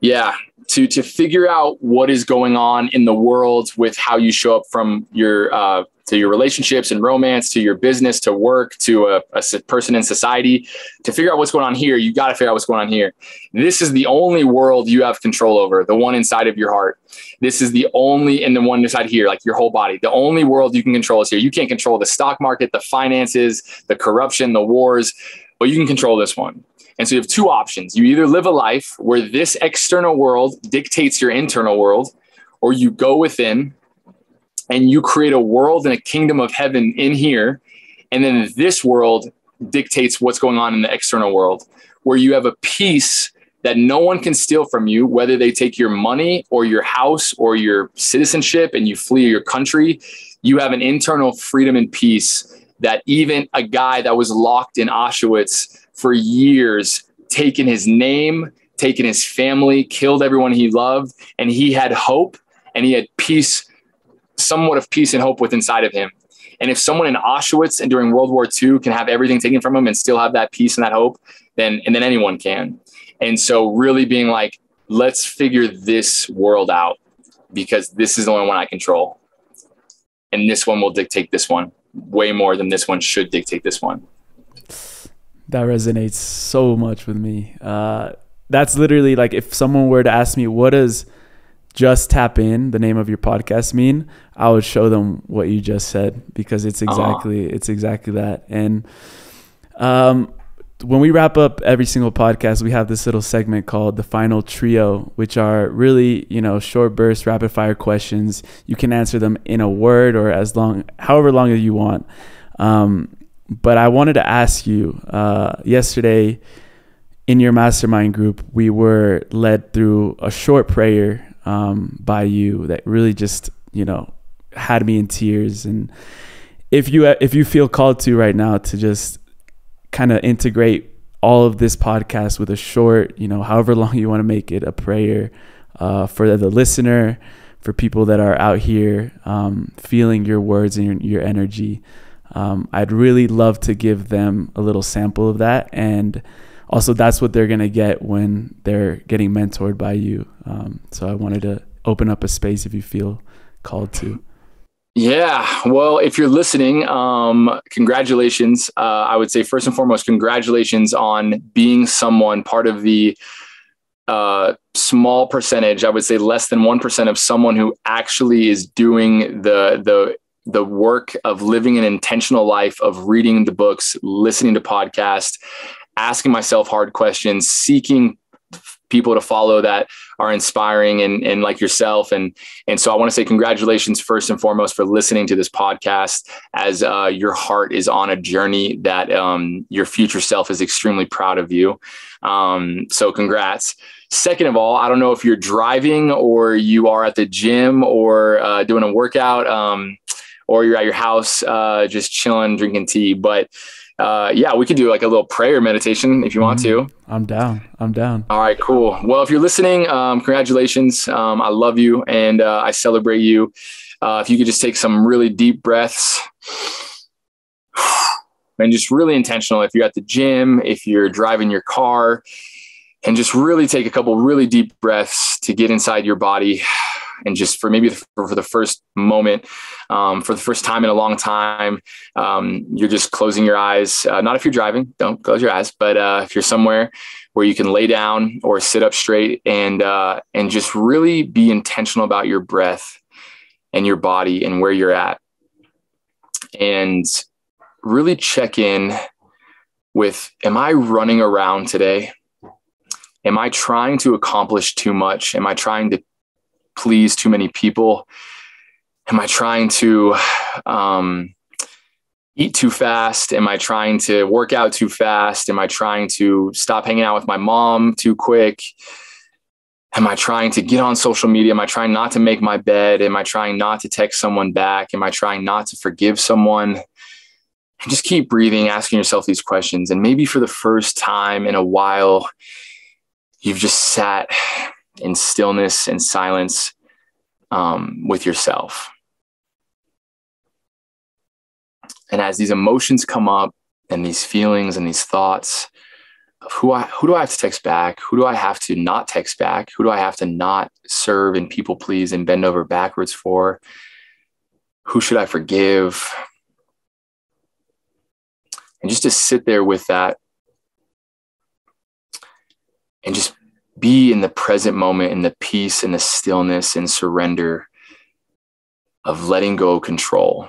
yeah, to to figure out what is going on in the world with how you show up from your uh, to your relationships and romance to your business to work to a, a person in society to figure out what's going on here you got to figure out what's going on here. This is the only world you have control over the one inside of your heart. This is the only and the one inside here like your whole body. The only world you can control is here. You can't control the stock market the finances the corruption the wars but you can control this one. And so you have two options. You either live a life where this external world dictates your internal world or you go within and you create a world and a kingdom of heaven in here. And then this world dictates what's going on in the external world, where you have a peace that no one can steal from you, whether they take your money or your house or your citizenship and you flee your country. You have an internal freedom and peace that even a guy that was locked in Auschwitz for years, taken his name, taken his family, killed everyone he loved, and he had hope and he had peace somewhat of peace and hope within inside of him. And if someone in Auschwitz and during World War II can have everything taken from them and still have that peace and that hope, then and then anyone can. And so really being like, let's figure this world out because this is the only one I control. And this one will dictate this one way more than this one should dictate this one. That resonates so much with me. Uh, that's literally like if someone were to ask me, what does just tap in the name of your podcast mean i would show them what you just said because it's exactly it's exactly that. And um when we wrap up every single podcast we have this little segment called the final trio which are really you know short burst rapid fire questions. You can answer them in a word or as long however long as you want. Um, but i wanted to ask you uh, yesterday in your mastermind group we were led through a short prayer um, by you that really just you know had me in tears. And if you if you feel called to right now to just kind of integrate all of this podcast with a short you know however long you want to make it a prayer uh, for the listener for people that are out here um, feeling your words and your, your energy um, i'd really love to give them a little sample of that. And also that's what they're gonna get when they're getting mentored by you. Um, so I wanted to open up a space if you feel called to. Yeah. Well, if you're listening, um, congratulations. Uh, I would say first and foremost, congratulations on being someone part of the uh, small percentage. I would say less than one percent of someone who actually is doing the the the work of living an intentional life of reading the books, listening to podcasts, asking myself hard questions, seeking people to follow that are inspiring and, and like yourself. And, and so I want to say congratulations first and foremost for listening to this podcast as uh, your heart is on a journey that um, your future self is extremely proud of you. Um, so congrats. Second of all, I don't know if you're driving or you are at the gym or uh, doing a workout um, or you're at your house uh, just chilling, drinking tea, but uh, yeah, we could do like a little prayer meditation if you want to. Mm-hmm. I'm down. I'm down. All right, cool. Well, if you're listening, um, congratulations. Um, I love you and uh, I celebrate you. Uh, if you could just take some really deep breaths and just really intentional. If you're at the gym, if you're driving your car, and just really take a couple really deep breaths to get inside your body and just for maybe for, for the first moment, um, for the first time in a long time, um, you're just closing your eyes. Uh, not if you're driving, don't close your eyes, but uh, if you're somewhere where you can lay down or sit up straight and uh, and just really be intentional about your breath and your body and where you're at, and really check in with: Am I running around today? Am I trying to accomplish too much? Am I trying to please too many people? Am I trying to um, eat too fast? Am I trying to work out too fast? Am I trying to stop hanging out with my mom too quick? Am I trying to get on social media? Am I trying not to make my bed? Am I trying not to text someone back? Am I trying not to forgive someone? And just keep breathing, asking yourself these questions. And maybe for the first time in a while, you've just sat in stillness and silence um, with yourself. And as these emotions come up and these feelings and these thoughts of who I who do I have to text back? Who do I have to not text back? Who do I have to not serve and people please and bend over backwards for? Who should I forgive? And just to sit there with that and just be in the present moment in the peace and the stillness and surrender of letting go of control.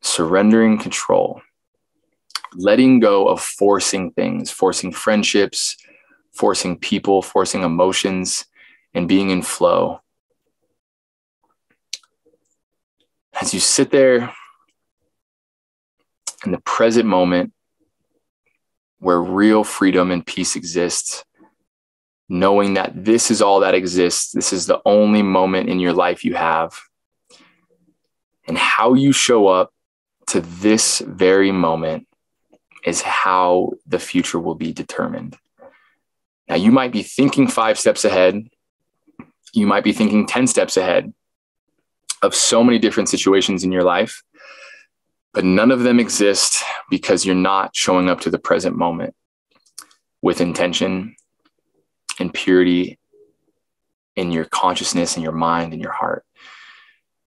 Surrendering control, letting go of forcing things, forcing friendships, forcing people, forcing emotions, and being in flow. As you sit there in the present moment, where real freedom and peace exists, knowing that this is all that exists. This is the only moment in your life you have. And how you show up to this very moment is how the future will be determined. Now, you might be thinking five steps ahead, you might be thinking 10 steps ahead of so many different situations in your life but none of them exist because you're not showing up to the present moment with intention and purity in your consciousness and your mind and your heart.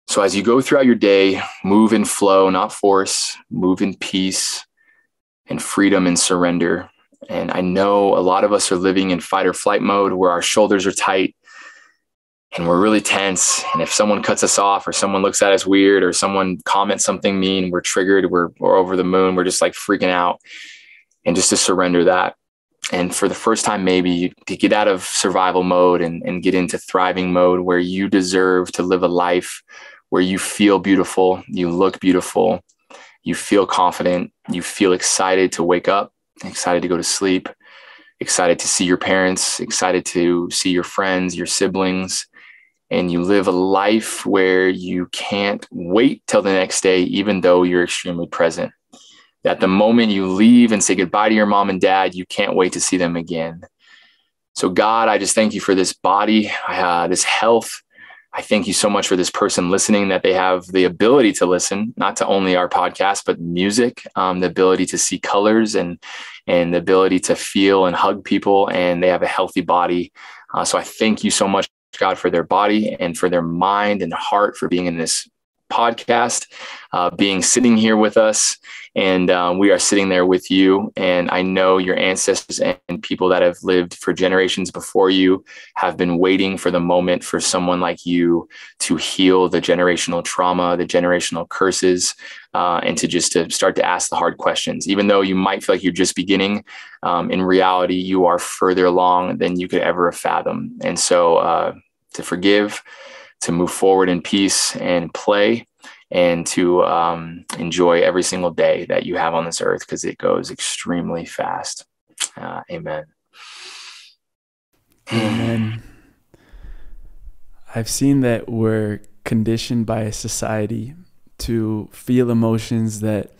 So as you go throughout your day, move in flow, not force, move in peace and freedom and surrender. And I know a lot of us are living in fight or flight mode where our shoulders are tight and we're really tense. And if someone cuts us off or someone looks at us weird or someone comments something mean, we're triggered, we're, we're over the moon, we're just like freaking out. And just to surrender that. And for the first time, maybe to get out of survival mode and, and get into thriving mode where you deserve to live a life where you feel beautiful, you look beautiful, you feel confident, you feel excited to wake up, excited to go to sleep, excited to see your parents, excited to see your friends, your siblings, and you live a life where you can't wait till the next day, even though you're extremely present. At the moment you leave and say goodbye to your mom and dad, you can't wait to see them again. So, God, I just thank you for this body, uh, this health. I thank you so much for this person listening that they have the ability to listen, not to only our podcast, but music, um, the ability to see colors and, and the ability to feel and hug people, and they have a healthy body. Uh, so I thank you so much, God, for their body and for their mind and heart for being in this podcast, uh, being sitting here with us. And um, we are sitting there with you. And I know your ancestors and people that have lived for generations before you have been waiting for the moment for someone like you to heal the generational trauma, the generational curses, uh, and to just to start to ask the hard questions. Even though you might feel like you're just beginning, um, in reality, you are further along than you could ever fathom. And so uh, to forgive, to move forward in peace and play and to um, enjoy every single day that you have on this earth because it goes extremely fast. Uh, amen. Amen. I've seen that we're conditioned by society to feel emotions that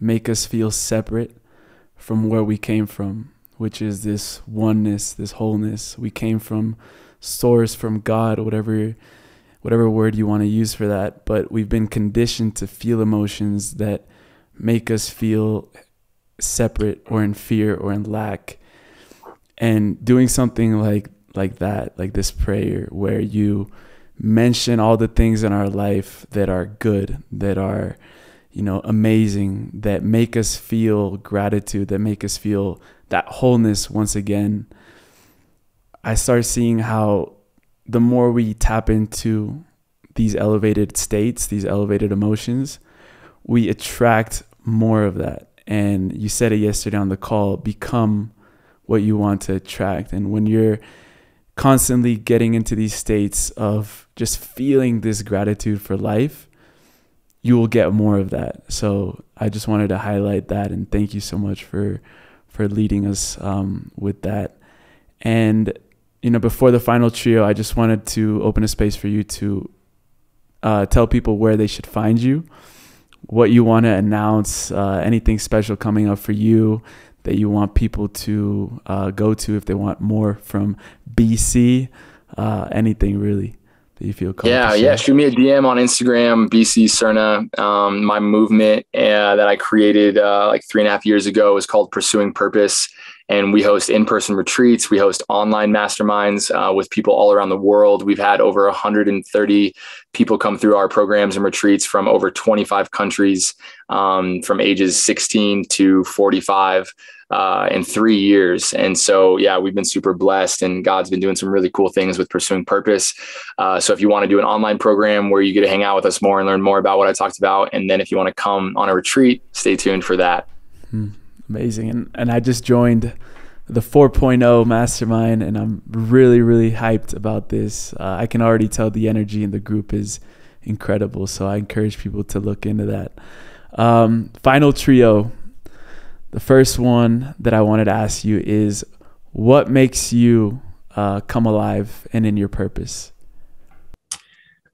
make us feel separate from where we came from, which is this oneness, this wholeness. We came from source, from God, whatever whatever word you want to use for that, but we've been conditioned to feel emotions that make us feel separate or in fear or in lack. And doing something like like that, like this prayer where you mention all the things in our life that are good, that are you know amazing, that make us feel gratitude, that make us feel that wholeness once again. I start seeing how the more we tap into these elevated states, these elevated emotions, we attract more of that. And you said it yesterday on the call become what you want to attract. And when you're constantly getting into these states of just feeling this gratitude for life, you will get more of that. So I just wanted to highlight that and thank you so much for for leading us um, with that. And you know, before the final trio, I just wanted to open a space for you to uh, tell people where they should find you, what you want to announce, uh, anything special coming up for you that you want people to uh, go to if they want more from BC, uh, anything really that you feel Yeah, yeah. Shoot me a DM on Instagram, BC Serna. Um, my movement uh, that I created uh, like three and a half years ago is called Pursuing Purpose and we host in-person retreats we host online masterminds uh, with people all around the world we've had over 130 people come through our programs and retreats from over 25 countries um, from ages 16 to 45 uh, in three years. And so, yeah, we've been super blessed, and God's been doing some really cool things with pursuing purpose. Uh, so, if you want to do an online program where you get to hang out with us more and learn more about what I talked about, and then if you want to come on a retreat, stay tuned for that. Hmm. Amazing. And and I just joined the 4.0 mastermind and I'm really really hyped about this. Uh, I can already tell the energy in the group is incredible, so I encourage people to look into that. Um, final trio. The first one that I wanted to ask you is what makes you uh, come alive and in your purpose?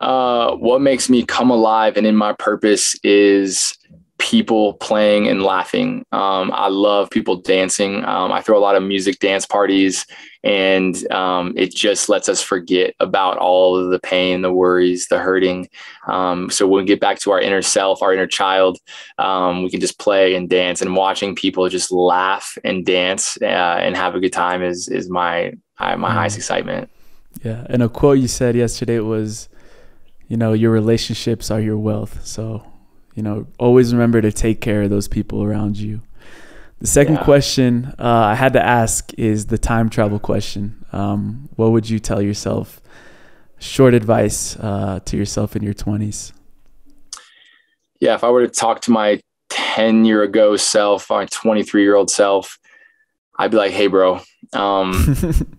Uh, what makes me come alive and in my purpose is people playing and laughing. Um, I love people dancing. Um, I throw a lot of music dance parties, and um, it just lets us forget about all of the pain, the worries, the hurting. Um, so when we get back to our inner self, our inner child, um, we can just play and dance. And watching people just laugh and dance uh, and have a good time is is my my mm. highest excitement. Yeah, and a quote you said yesterday was, you know, your relationships are your wealth. So you know, always remember to take care of those people around you. The second yeah. question uh, I had to ask is the time travel question. Um, what would you tell yourself? Short advice uh, to yourself in your 20s. Yeah, if I were to talk to my 10 year ago self, my 23 year old self, I'd be like, hey, bro, um,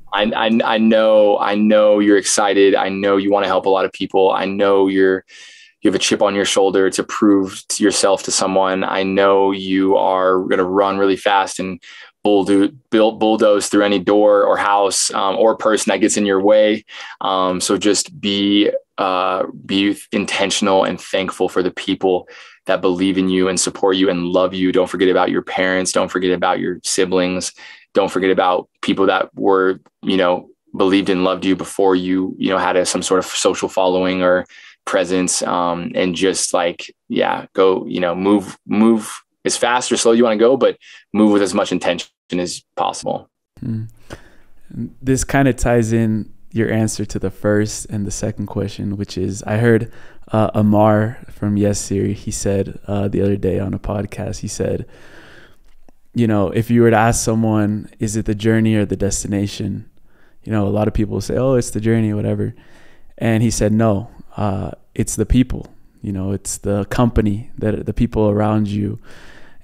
I, I, I know, I know you're excited. I know you want to help a lot of people. I know you're, you have a chip on your shoulder to prove to yourself to someone. I know you are going to run really fast and bulldo- bulldoze through any door or house um, or person that gets in your way. Um, so just be uh, be intentional and thankful for the people that believe in you and support you and love you. Don't forget about your parents. Don't forget about your siblings. Don't forget about people that were, you know, believed and loved you before you you know had a, some sort of social following or presence um, and just like yeah go you know move move as fast or slow you want to go but move with as much intention as possible. Hmm. this kind of ties in your answer to the first and the second question which is i heard uh, Ammar from Yes Theory, he said uh, the other day on a podcast he said you know if you were to ask someone is it the journey or the destination? You know a lot of people say oh it's the journey whatever. And he said no uh, it's the people you know it's the company that the people around you.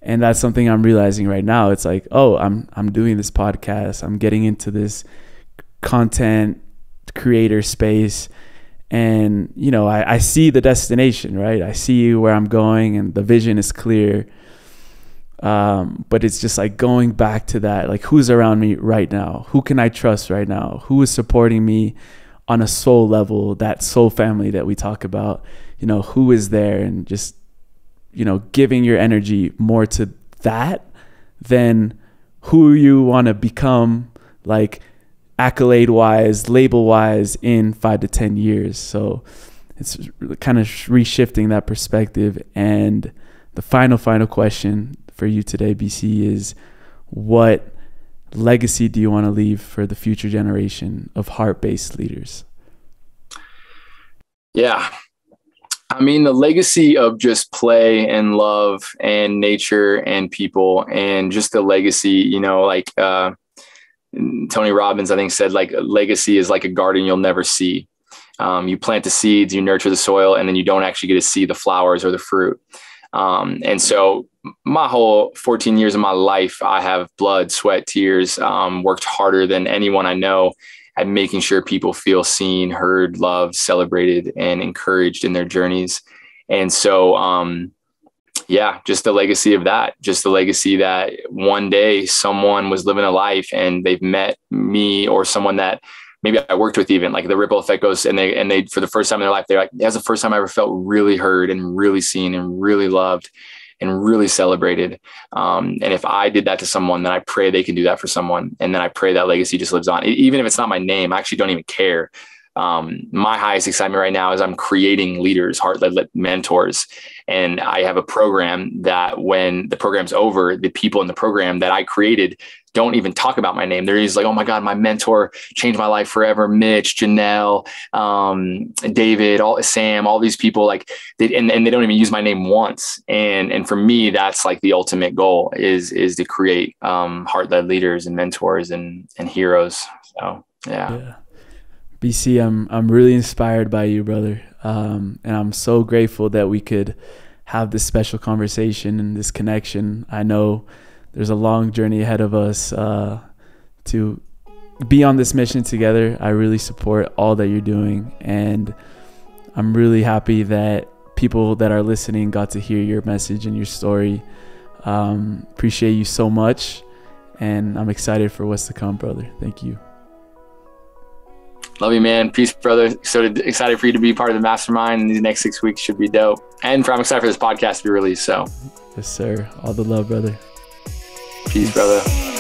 And that's something i'm realizing right now. It's like oh i'm i'm doing this podcast. I'm getting into this content creator space. And you know I, I see the destination right? I see where i'm going and the vision is clear. Um, but it's just like going back to that like who's around me right now? Who can i trust right now? Who is supporting me on a soul level, that soul family that we talk about, you know, who is there and just, you know, giving your energy more to that than who you want to become, like accolade wise, label wise, in five to 10 years. So it's kind of reshifting that perspective. And the final, final question for you today, BC, is what legacy do you want to leave for the future generation of heart based leaders? Yeah. I mean, the legacy of just play and love and nature and people and just the legacy, you know, like uh, Tony Robbins, I think, said, like, legacy is like a garden you'll never see. Um, you plant the seeds, you nurture the soil, and then you don't actually get to see the flowers or the fruit. Um, and so my whole 14 years of my life, I have blood, sweat, tears, um, worked harder than anyone I know at making sure people feel seen, heard, loved, celebrated, and encouraged in their journeys. And so, um, yeah, just the legacy of that, just the legacy that one day someone was living a life and they've met me or someone that maybe I worked with even like the ripple effect goes and they and they for the first time in their life they're like that's the first time I ever felt really heard and really seen and really loved and really celebrated. Um, and if I did that to someone, then I pray they can do that for someone, and then I pray that legacy just lives on. Even if it's not my name, I actually don't even care. Um, my highest excitement right now is I'm creating leaders, heart led mentors. And I have a program that when the program's over, the people in the program that I created don't even talk about my name. They're just like, oh my God, my mentor changed my life forever. Mitch, Janelle, um, David, all Sam, all these people like they, and, and they don't even use my name once. And, and for me, that's like the ultimate goal is, is to create, um, heart-led leaders and mentors and, and heroes. So, yeah. yeah. BC, I'm, I'm really inspired by you, brother. Um, and I'm so grateful that we could have this special conversation and this connection. I know, there's a long journey ahead of us uh, to be on this mission together. I really support all that you're doing, and I'm really happy that people that are listening got to hear your message and your story. Um, appreciate you so much, and I'm excited for what's to come, brother. Thank you. Love you, man. Peace, brother. So excited for you to be part of the mastermind. These next six weeks should be dope. And I'm excited for this podcast to be released. So, yes, sir. All the love, brother. Peace, brother.